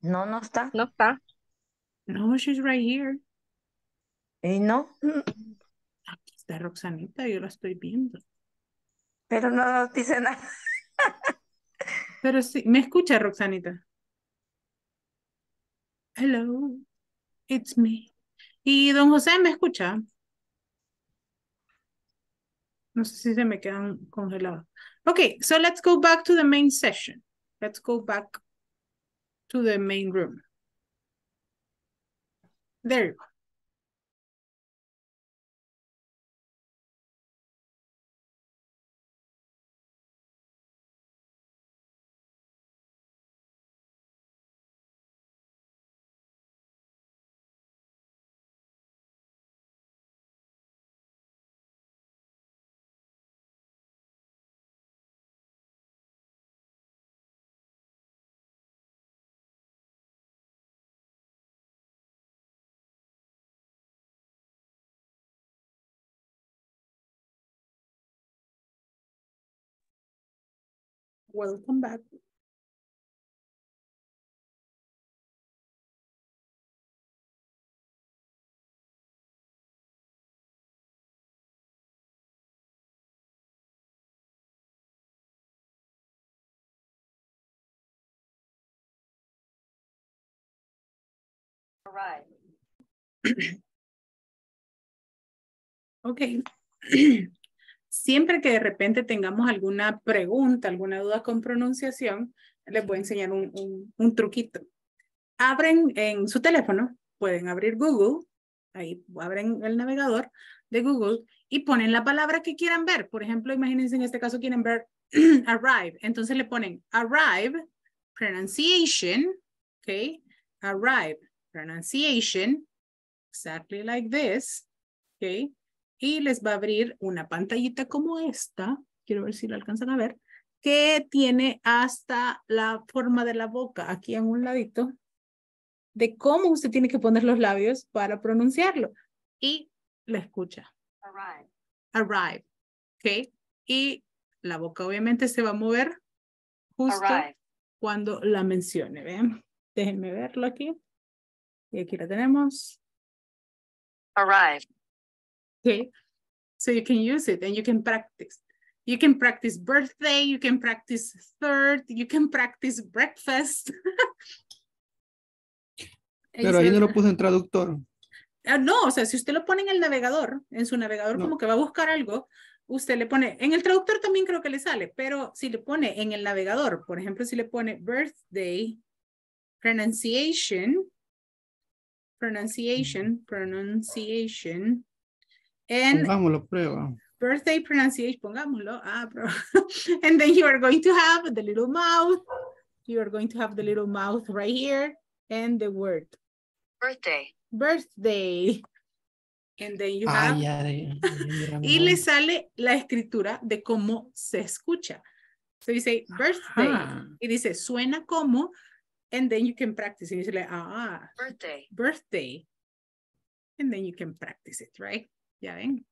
No, no está. No está. No, she's right here. Y no, Aquí está Roxanita, yo la estoy viendo. pero no nos dice nada. Pero sí, ¿me escucha Roxanita? Hello, it's me. ¿Y don José me escucha? No sé si se me quedan congelados. Okay, so let's go back to the main session. Let's go back to the main room. There you go. Welcome back. All right. Ok. Siempre que de repente tengamos alguna pregunta, alguna duda con pronunciación, les voy a enseñar un, truquito. Abren en su teléfono, pueden abrir Google, ahí abren el navegador de Google y ponen la palabra que quieran ver. Por ejemplo, imagínense en este caso quieren ver arrive, entonces le ponen arrive, pronunciation, ok, arrive, pronunciation, exactly like this, ok, y les va a abrir una pantallita como esta, quiero ver si lo alcanzan a ver, que tiene hasta la forma de la boca aquí en un ladito. de cómo usted tiene que poner los labios para pronunciarlo. Y la escucha. Arrive. Arrive. ¿Ok? Y la boca obviamente se va a mover justo Arrive. cuando la mencione. Vean. Déjenme verlo aquí. Y aquí la tenemos. Arrive. Okay. So you can use it and you can practice. You can practice birthday, you can practice third, you can practice breakfast. Pero ahí no lo puse en traductor. Ah, no, o sea, si usted lo pone en el navegador, en su navegador No. como que va a buscar algo, usted le pone, en el traductor también creo que le sale, pero si le pone en el navegador, por ejemplo, si le pone birthday, pronunciation, pronunciation, pronunciation, and Pongámoslo prueba. birthday pronunciation, pongámoslo, ah, pero, and then you are going to have the little mouth, you are going to have the little mouth right here, and the word, Birthday. birthday. And then you have, Ah, ya, ya, ya, ya, y le sale la escritura de cómo se escucha. So you say birthday, Ajá. y dice suena como, and then you can practice, y dice, ah, Birthday. birthday. And then you can practice it, right? Ya ven.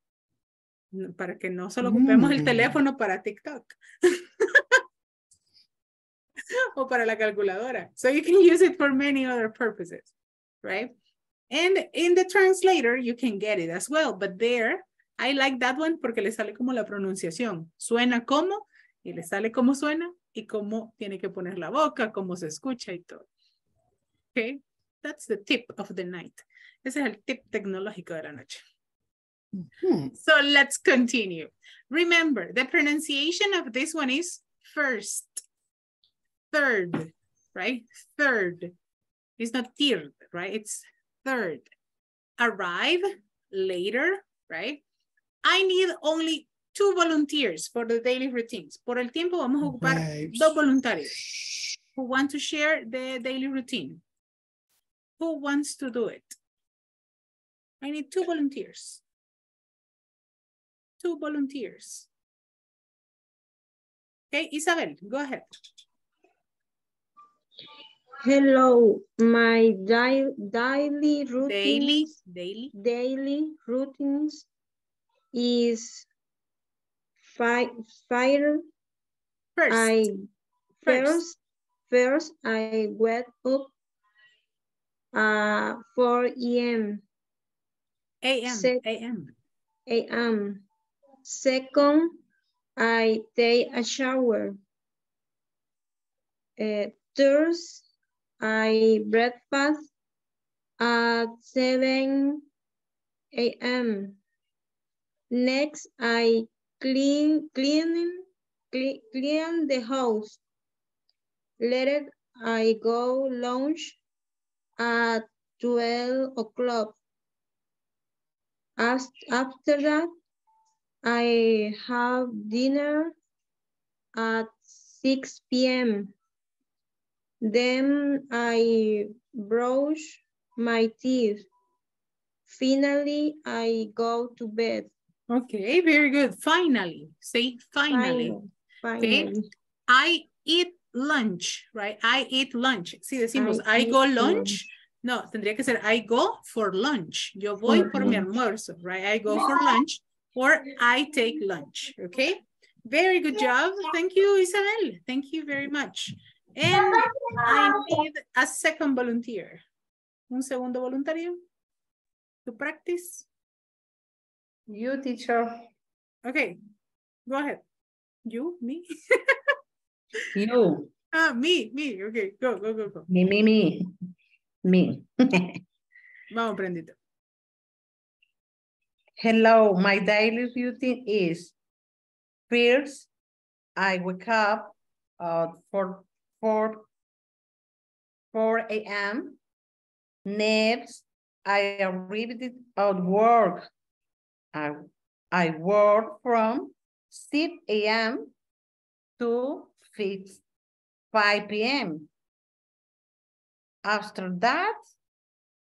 Para que no solo ocupemos el Mm. teléfono para TikTok. o para la calculadora. So you can use it for many other purposes, right? And in the translator, you can get it as well. But there, I like that one porque le sale como la pronunciación. Suena como, y le sale como suena, y cómo tiene que poner la boca, cómo se escucha y todo. Okay, that's the tip of the night. Ese es el tip tecnológico de la noche. Hmm. So let's continue. Remember, the pronunciation of this one is first, third, right? Third. It's not third, right? It's third. Arrive, later, right? I need only two volunteers for the daily routines. Por el tiempo vamos a ocupar Vibes. dos voluntarios who want to share the daily routine. Who wants to do it? I need two volunteers. Two volunteers. Okay, Isabel, go ahead. Hello, my di daily routine. Daily, daily. daily routines is fi- fire. First. I First. first first I wake up uh 4 a.m. AM, AM. a.m. Second, I take a shower. Uh, third, I breakfast at 7 a.m. Next, I clean cleaning cle- clean the house. Later, I go lunch at 12 o'clock. After that, I have dinner at 6 p.m. Then I brush my teeth. Finally, I go to bed. Okay, very good. Finally, say finally. Okay, Finally. I eat lunch, right? I eat lunch. Si decimos I I, go eat lunch, no, tendría que ser I go for lunch. Yo voy For por mi lunch. almuerzo, right? I go for lunch or I take lunch, okay? Very good job. Thank you, Isabel. Thank you very much. And I need a second volunteer. Un segundo voluntario to practice. You, teacher. Okay, go ahead. You, me? You. ah, me, me. Okay, go, go, go, go. Me, me, me. Me. Vamos, prendito. Hello, my daily routine is first, I wake up at 4, 4, 4 a.m. Next, I arrived at work. I, I work from 6 a.m. to 5, 5 p.m. After that,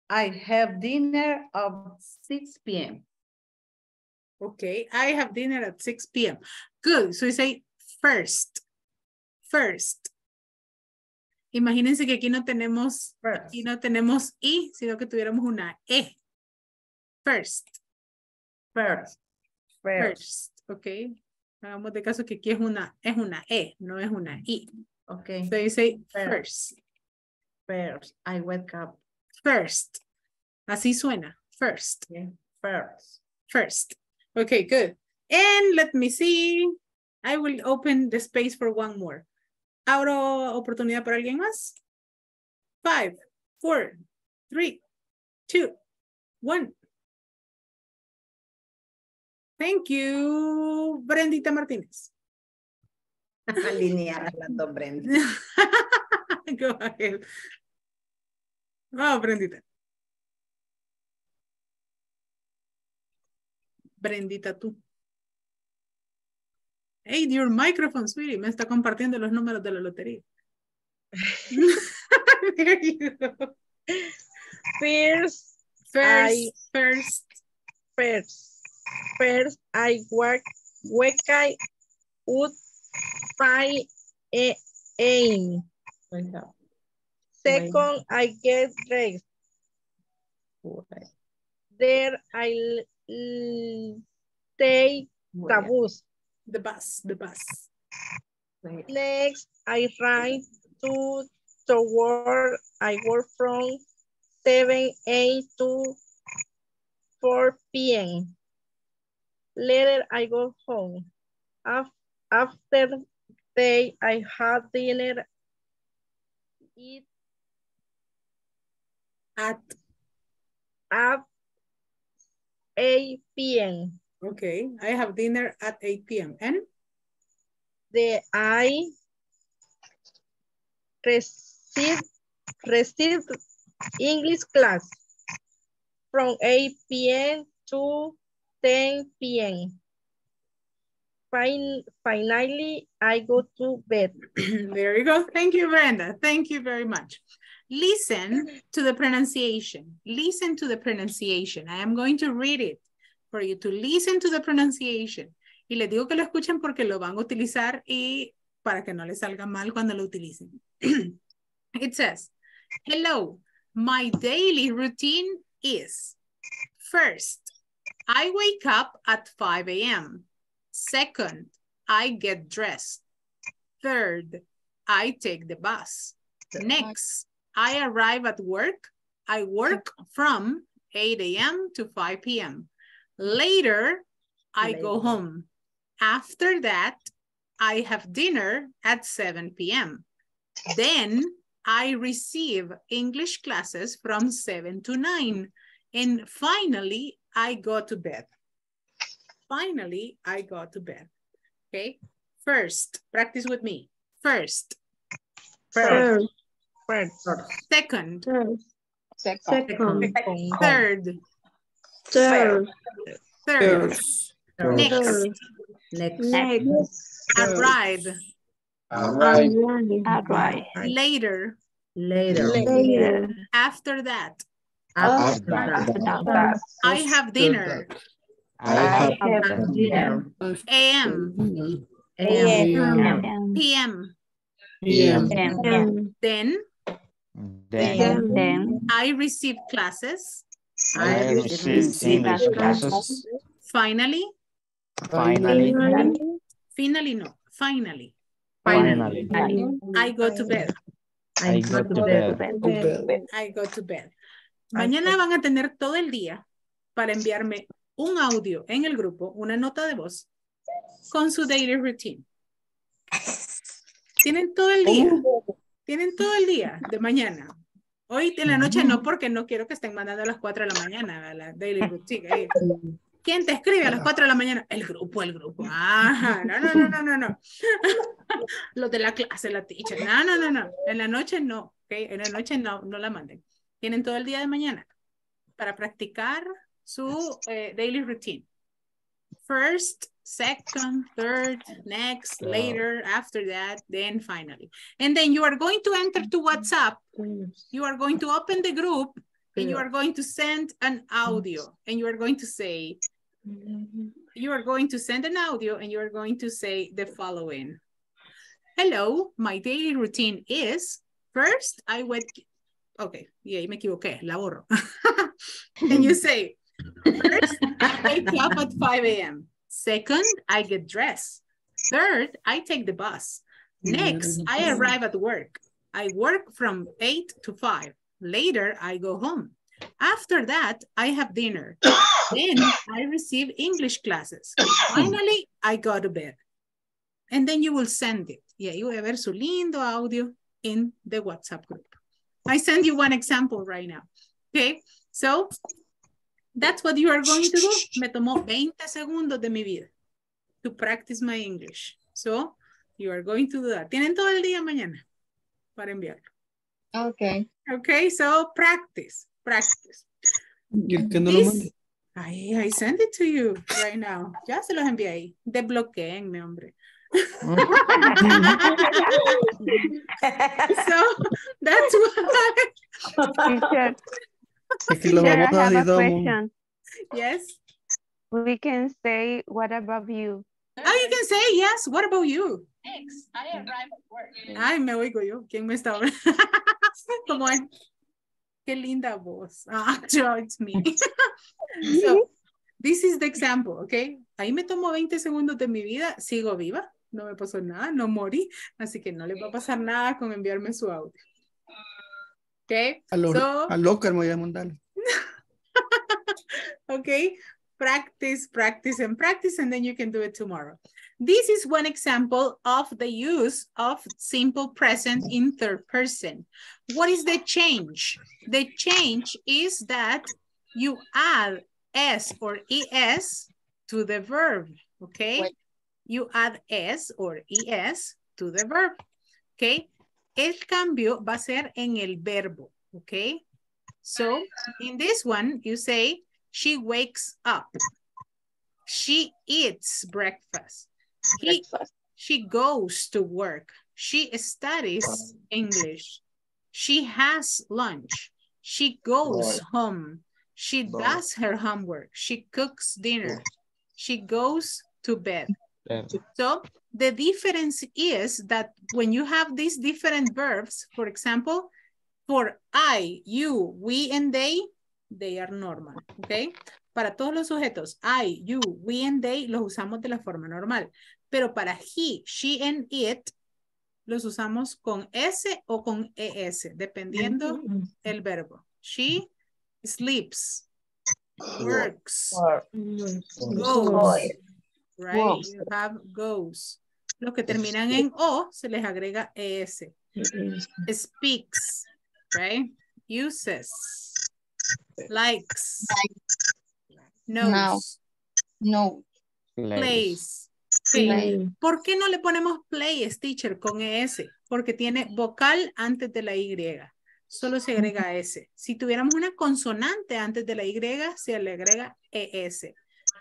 I have dinner at 6 p.m. Okay, I have dinner at 6 p.m. Good, so you say first, first. Imagínense que aquí no tenemos, aquí no tenemos I, sino que tuviéramos una E. First. First. First. Ok. Hagamos de caso que aquí es una, es una E, no es una I. Okay. So you say First. first. First. I wake up. First. Así suena. First. First. First. Okay, good. And let me see. I will open the space for one more. ¿Abro oportunidad para alguien más? Five, four, three, two, one. Thank you, Brendita Martínez. Alineadas las dos Brenda. Go ahead. Vamos, Brendita. Brendita, tú. Hey, your microphone, sweetie. Me está compartiendo los números de la lotería. There you go. First, First, I- first. first, first I work, wake I would five a aim. Second, I get dressed. There I l- l- take the bus. The bus, the bus. Next, I ride to the work. I work from 7 a.m. to 4 p.m. Later, I go home. After day, I have dinner. Eat at at 8 p.m. Okay, I have dinner at 8 p.m. And The I receive receive English class from 8 p.m. to 10 p.m. Fin finally, I go to bed. there you go. Thank you, Brenda. Thank you very much. Listen to the pronunciation. Listen to the pronunciation. I am going to read it for you to listen to the pronunciation. Y les digo que lo escuchen porque lo van a utilizar y para que no les salga mal cuando lo utilicen. it says, hello, my daily routine is first, I wake up at 5 a.m. Second, I get dressed. Third, I take the bus. Next, I arrive at work. I work from 8 a.m. to 5 p.m. Later, I go home. After that, I have dinner at 7 p.m. Then I receive English classes from 7 to 9. And finally, I go to bed. Finally, I go to bed. Okay. First, practice with me. First. First. First. Second. Second. Third. Third. Third. Next. Next. Next. Arrive. Alright. Arrive. Later. Later. Later. After that. After that. I have dinner. I have have dinner. AM. AM. PM. PM. Then Then then I receive classes. I received English classes. Finally, Finally, finally. No, finally, finally, I go to bed. I go to bed. I go to bed. Mañana van a tener todo el día para enviarme un audio en el grupo, una nota de voz, con su daily routine. Tienen todo el día. Tienen todo el día de mañana. Hoy en la noche no, porque no quiero que estén mandando a las 4 de la mañana a la daily routine. ¿Quién te escribe a las 4 de la mañana? El grupo, el grupo. Ajá, no, no, no, no, no, no. Los de la clase, la teacher. No, no, no, no. En la noche no, ¿ok? En la noche no, no la manden. Tienen todo el día de mañana para practicar su eh, daily routine. First, second, third, next, later, after that, then finally. And then you are going to enter to WhatsApp. You are going to open the group and you are going to send an audio and you are going to say, you are going to send an audio and you are going to say the following. Hello, my daily routine is first I wake, okay, yeah, me equivoqué, la borro. and you say, first I wake up at 5 a.m. Second, I get dressed. Third, I take the bus. Next, I arrive at work. I work from 8 to 5. Later, I go home. After that, I have dinner. then I receive English classes. Finally, I go to bed. And then you will send it. Y ahí voy a ver su lindo audio in the WhatsApp group. I send you one example right now. Okay, so that's what you are going to do. Me tomó 20 segundos de mi vida to practice my English. So you are going to do that. Tienen todo el día mañana para enviarlo. Okay. Okay, so practice, practice. Y el que no lo This- mande. I, I send it to you right now. Ya se los envié ahí. Desbloqueenme, hombre. so that's why. Teacher, I have a question. Yes. We can say, what about you? Oh, you can say yes. What about you? Next, I arrive at work. Ay, me oigo yo. ¿Quién me está hablando? Como es. Qué linda voz. Ah, yo, it's me. so, this is the example, okay? Ahí me tomo 20 segundos de mi vida, sigo viva, no me pasó nada, no morí, así que no les va a pasar nada con enviarme su audio. Okay, A lo, so, a Locar me voy a mandar. okay, practice, practice, and practice, and then you can do it tomorrow. This is one example of the use of simple present in third person. What is the change? The change is that you add S or ES to the verb, okay? You add S or ES to the verb, okay? El cambio va a ser en el verbo, okay? So, in this one, you say, she wakes up. She eats breakfast. He, she goes to work. She studies English. She has lunch. She goes Right. home. She Right. does her homework. She cooks dinner. She goes to bed. So the difference is that when you have these different verbs, for example, for I, you, we, and they, they are normal, ¿ok? Para todos los sujetos, I, you, we, and they, los usamos de la forma normal. Pero para he, she, and it, los usamos con S o con ES, dependiendo el verbo. She sleeps, works, goes, right? You have goes. Los que terminan en O se les agrega ES. Speaks, right? Uses, likes, knows, No. plays. Play. Ok. ¿Por qué no le ponemos plays, teacher, con ES? Porque tiene vocal antes de la Y. Solo se agrega S. Si tuviéramos una consonante antes de la Y, se le agrega ES.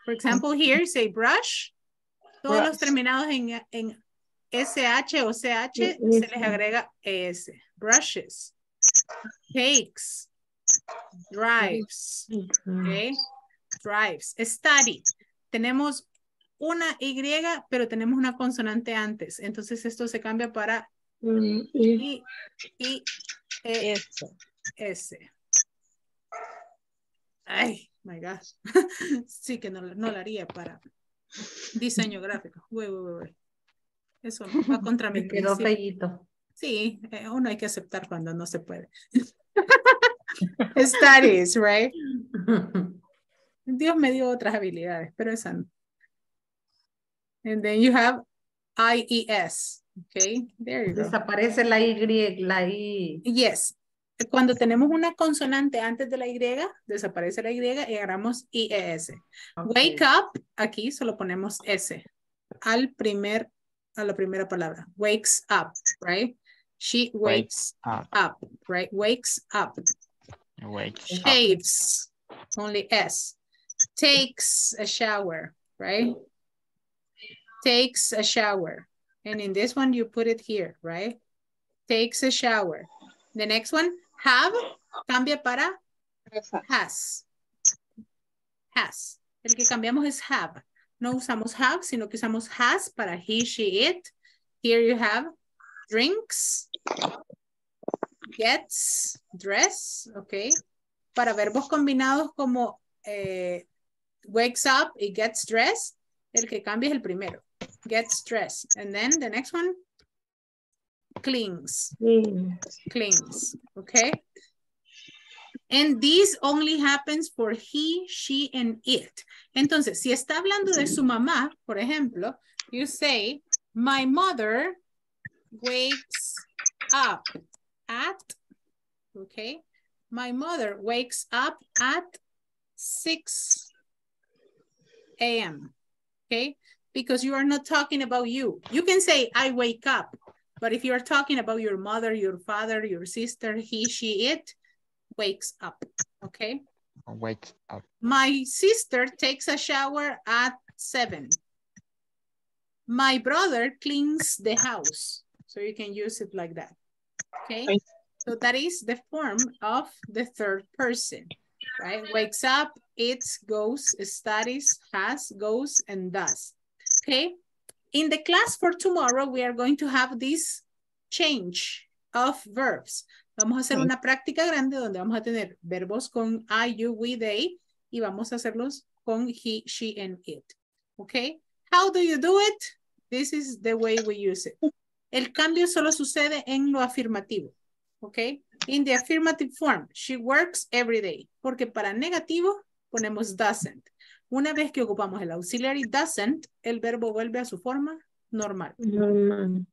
For example, here, say brush. Todos los terminados en, en SH o CH, se les agrega ES. Brushes. Takes. Drives. Okay. Drives. Study. Tenemos una Y, pero tenemos una consonante antes. Entonces esto se cambia para I, I, E, S. Ay, my gosh. Sí que no, no lo haría para diseño gráfico. Uy, uy, uy. Eso va contra mi quedó. Sí, eh, uno hay que aceptar cuando no se puede. Studies, right? Dios me dio otras habilidades, pero esa no. And then you have IES. Okay, there you go. Desaparece la Y, la I. Yes. Cuando tenemos una consonante antes de la Y, desaparece la Y y agarramos IES. Wake up, aquí solo ponemos S. Al primer, a la primera palabra. Wakes up, right? She wakes up. up, right? Wakes up. Wake Shaves, only S. Takes a shower, right? Takes a shower. And in this one, you put it here, right? Takes a shower. The next one, have, cambia para has. Has. El que cambiamos es have. No usamos have, sino que usamos has para he, she, it. Here you have drinks, gets dressed, ok. Para verbos combinados como eh, wakes up y gets dressed, el que cambia es el primero. Gets dressed. And then the next one, cleans. Cleans, okay? And this only happens for he, she, and it. Entonces, si está hablando de su mamá, por ejemplo, you say, my mother wakes up at, okay? My mother wakes up at 6 a.m., okay? Because you are not talking about you. You can say, I wake up, but if you're talking about your mother, your father, your sister, he, she, it, wakes up, okay? Wake up. My sister takes a shower at 7. My brother cleans the house. So you can use it like that, okay? So that is the form of the third person, right? Wakes up, eats, goes, studies, has, goes, and does, okay? In the class for tomorrow, we are going to have this change of verbs. Vamos a hacer una práctica grande donde vamos a tener verbos con I, you, we, they, y vamos a hacerlos con he, she, and it. Okay? How do you do it? This is the way we use it. El cambio solo sucede en lo afirmativo. Okay? In the affirmative form, she works every day. Porque para negativo ponemos doesn't. Una vez que ocupamos el auxiliary doesn't, el verbo vuelve a su forma normal.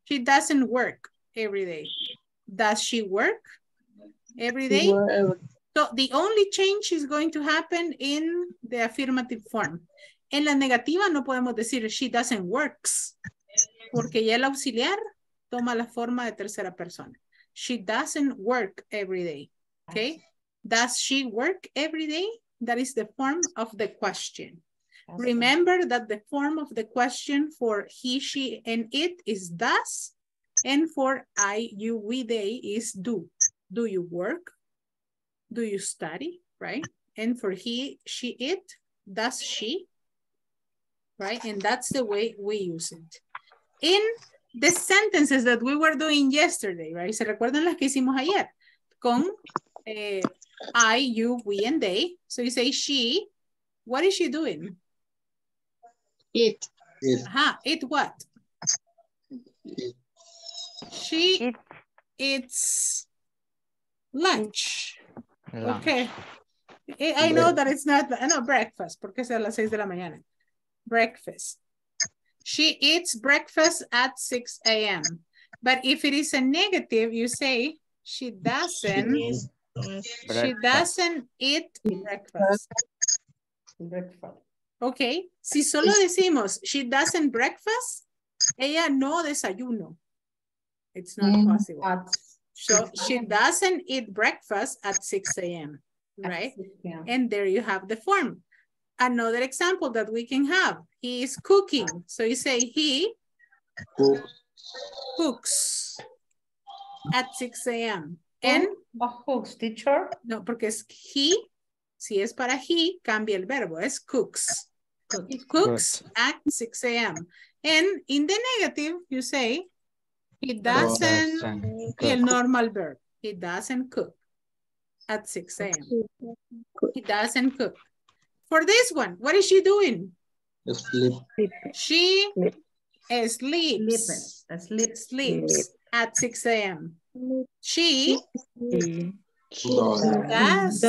She doesn't work every day. Does she work every day? So the only change is going to happen in the affirmative form. En la negativa no podemos decir she doesn't works, porque ya el auxiliar toma la forma de tercera persona. She doesn't work every day, okay? Does she work every day? That is the form of the question. Remember that the form of the question for he, she, and it is does, and for I, you, we, they is do. Do you work? Do you study, right? And for he, she, it, does she, right? And that's the way we use it. In the sentences that we were doing yesterday, right? ¿Se recuerdan las que hicimos ayer? Con eh, I, you, we, and they. So you say she, what is she doing? It. Ajá, it what? She eats lunch. Lunch. Okay. I I know that it's not, uh, no, breakfast, porque es a las seis de la mañana. Breakfast. She eats breakfast at 6 a.m. But if it is a negative, you say she doesn't, she Breakfast. doesn't eat breakfast. Breakfast. Ok, si solo decimos she doesn't breakfast, ella no desayuno. It's not Mm, possible. So she doesn't eat breakfast at 6 a.m. Right? p.m. And there you have the form. Another example that we can have, he is cooking. So you say he cooks at 6 a.m. And cooks, teacher? No, porque es he, si es para he, cambia el verbo, es cooks. Cooks at 6 a.m. And in the negative, you say, he doesn't, el normal verb, he doesn't cook at 6 a.m. He doesn't cook. For this one, what is she doing? Sleep. She sleeps. Sleep. Sleeps at 6 a.m. She Doesn't. does.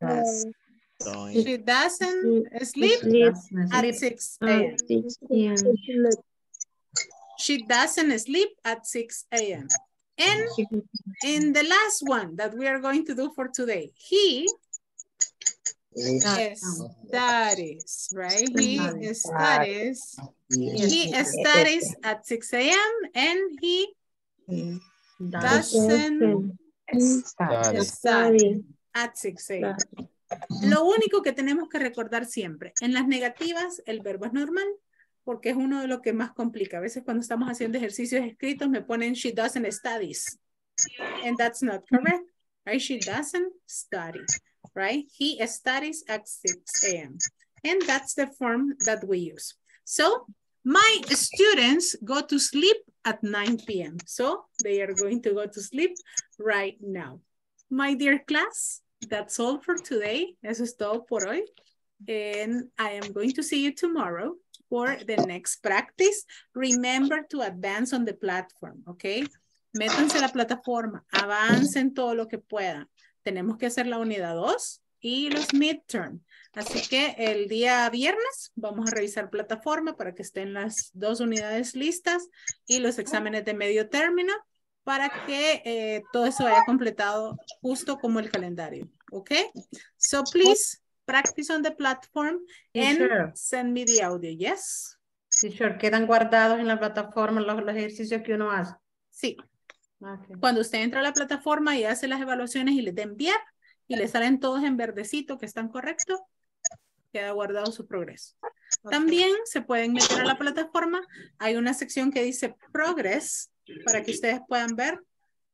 Does. She doesn't sleep Sleep. at 6 a.m. She doesn't sleep at 6 a.m. And in the last one that we are going to do for today, he studies, right? He studies. He studies at 6 a.m. and he doesn't study at 6 a.m. Lo único que tenemos que recordar siempre, en las negativas el verbo es normal porque es uno de los que más complica. A veces cuando estamos haciendo ejercicios escritos me ponen she doesn't studies and that's not correct, right? She doesn't study, right? He studies at 6 a.m. And that's the form that we use. So My students go to sleep at 9 p.m. So they are going to go to sleep right now. My dear class, that's all for today. Eso es todo por hoy. And I am going to see you tomorrow for the next practice. Remember to advance on the platform, okay? Métanse la plataforma, avancen todo lo que puedan. Tenemos que hacer la unidad 2 y los midterm. Así que el día viernes vamos a revisar plataforma para que estén las dos unidades listas y los exámenes de medio término para que eh, todo eso haya completado justo como el calendario. ¿Ok? So please practice on the platform and send me the audio. Yes? Teacher, quedan guardados en la plataforma los, los ejercicios que uno hace. Sí. Okay. Cuando usted entra a la plataforma y hace las evaluaciones y les da enviar y le salen todos en verdecito que están correctos, queda guardado su progreso. También se pueden meter a la plataforma. Hay una sección que dice Progress para que ustedes puedan ver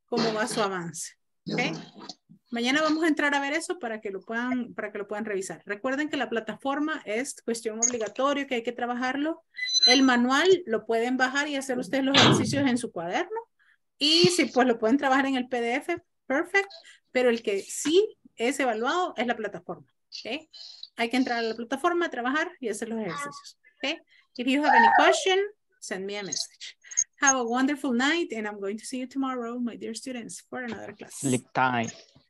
cómo va su avance. Mañana vamos a entrar a ver eso para que lo puedan, para que lo puedan revisar. Recuerden que la plataforma es cuestión obligatoria, que hay que trabajarlo. El manual lo pueden bajar y hacer ustedes los ejercicios en su cuaderno. Y si pues lo pueden trabajar en el PDF, perfect. Pero el que sí es evaluado es la plataforma. ¿ok? Hay que entrar a la plataforma, trabajar y hacer los ejercicios. ¿ok? If you have any question, send me a message. Have a wonderful night and I'm going to see you tomorrow, my dear students, for another class. Sleep time.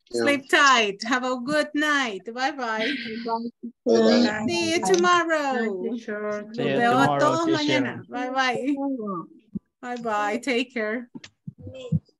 Sleep tight. Have a good night. Bye bye. Bye. See you tomorrow. Teacher. Nos See you vemos tomorrow, todos teacher. mañana. Bye bye. Bye bye. Take care. Sim.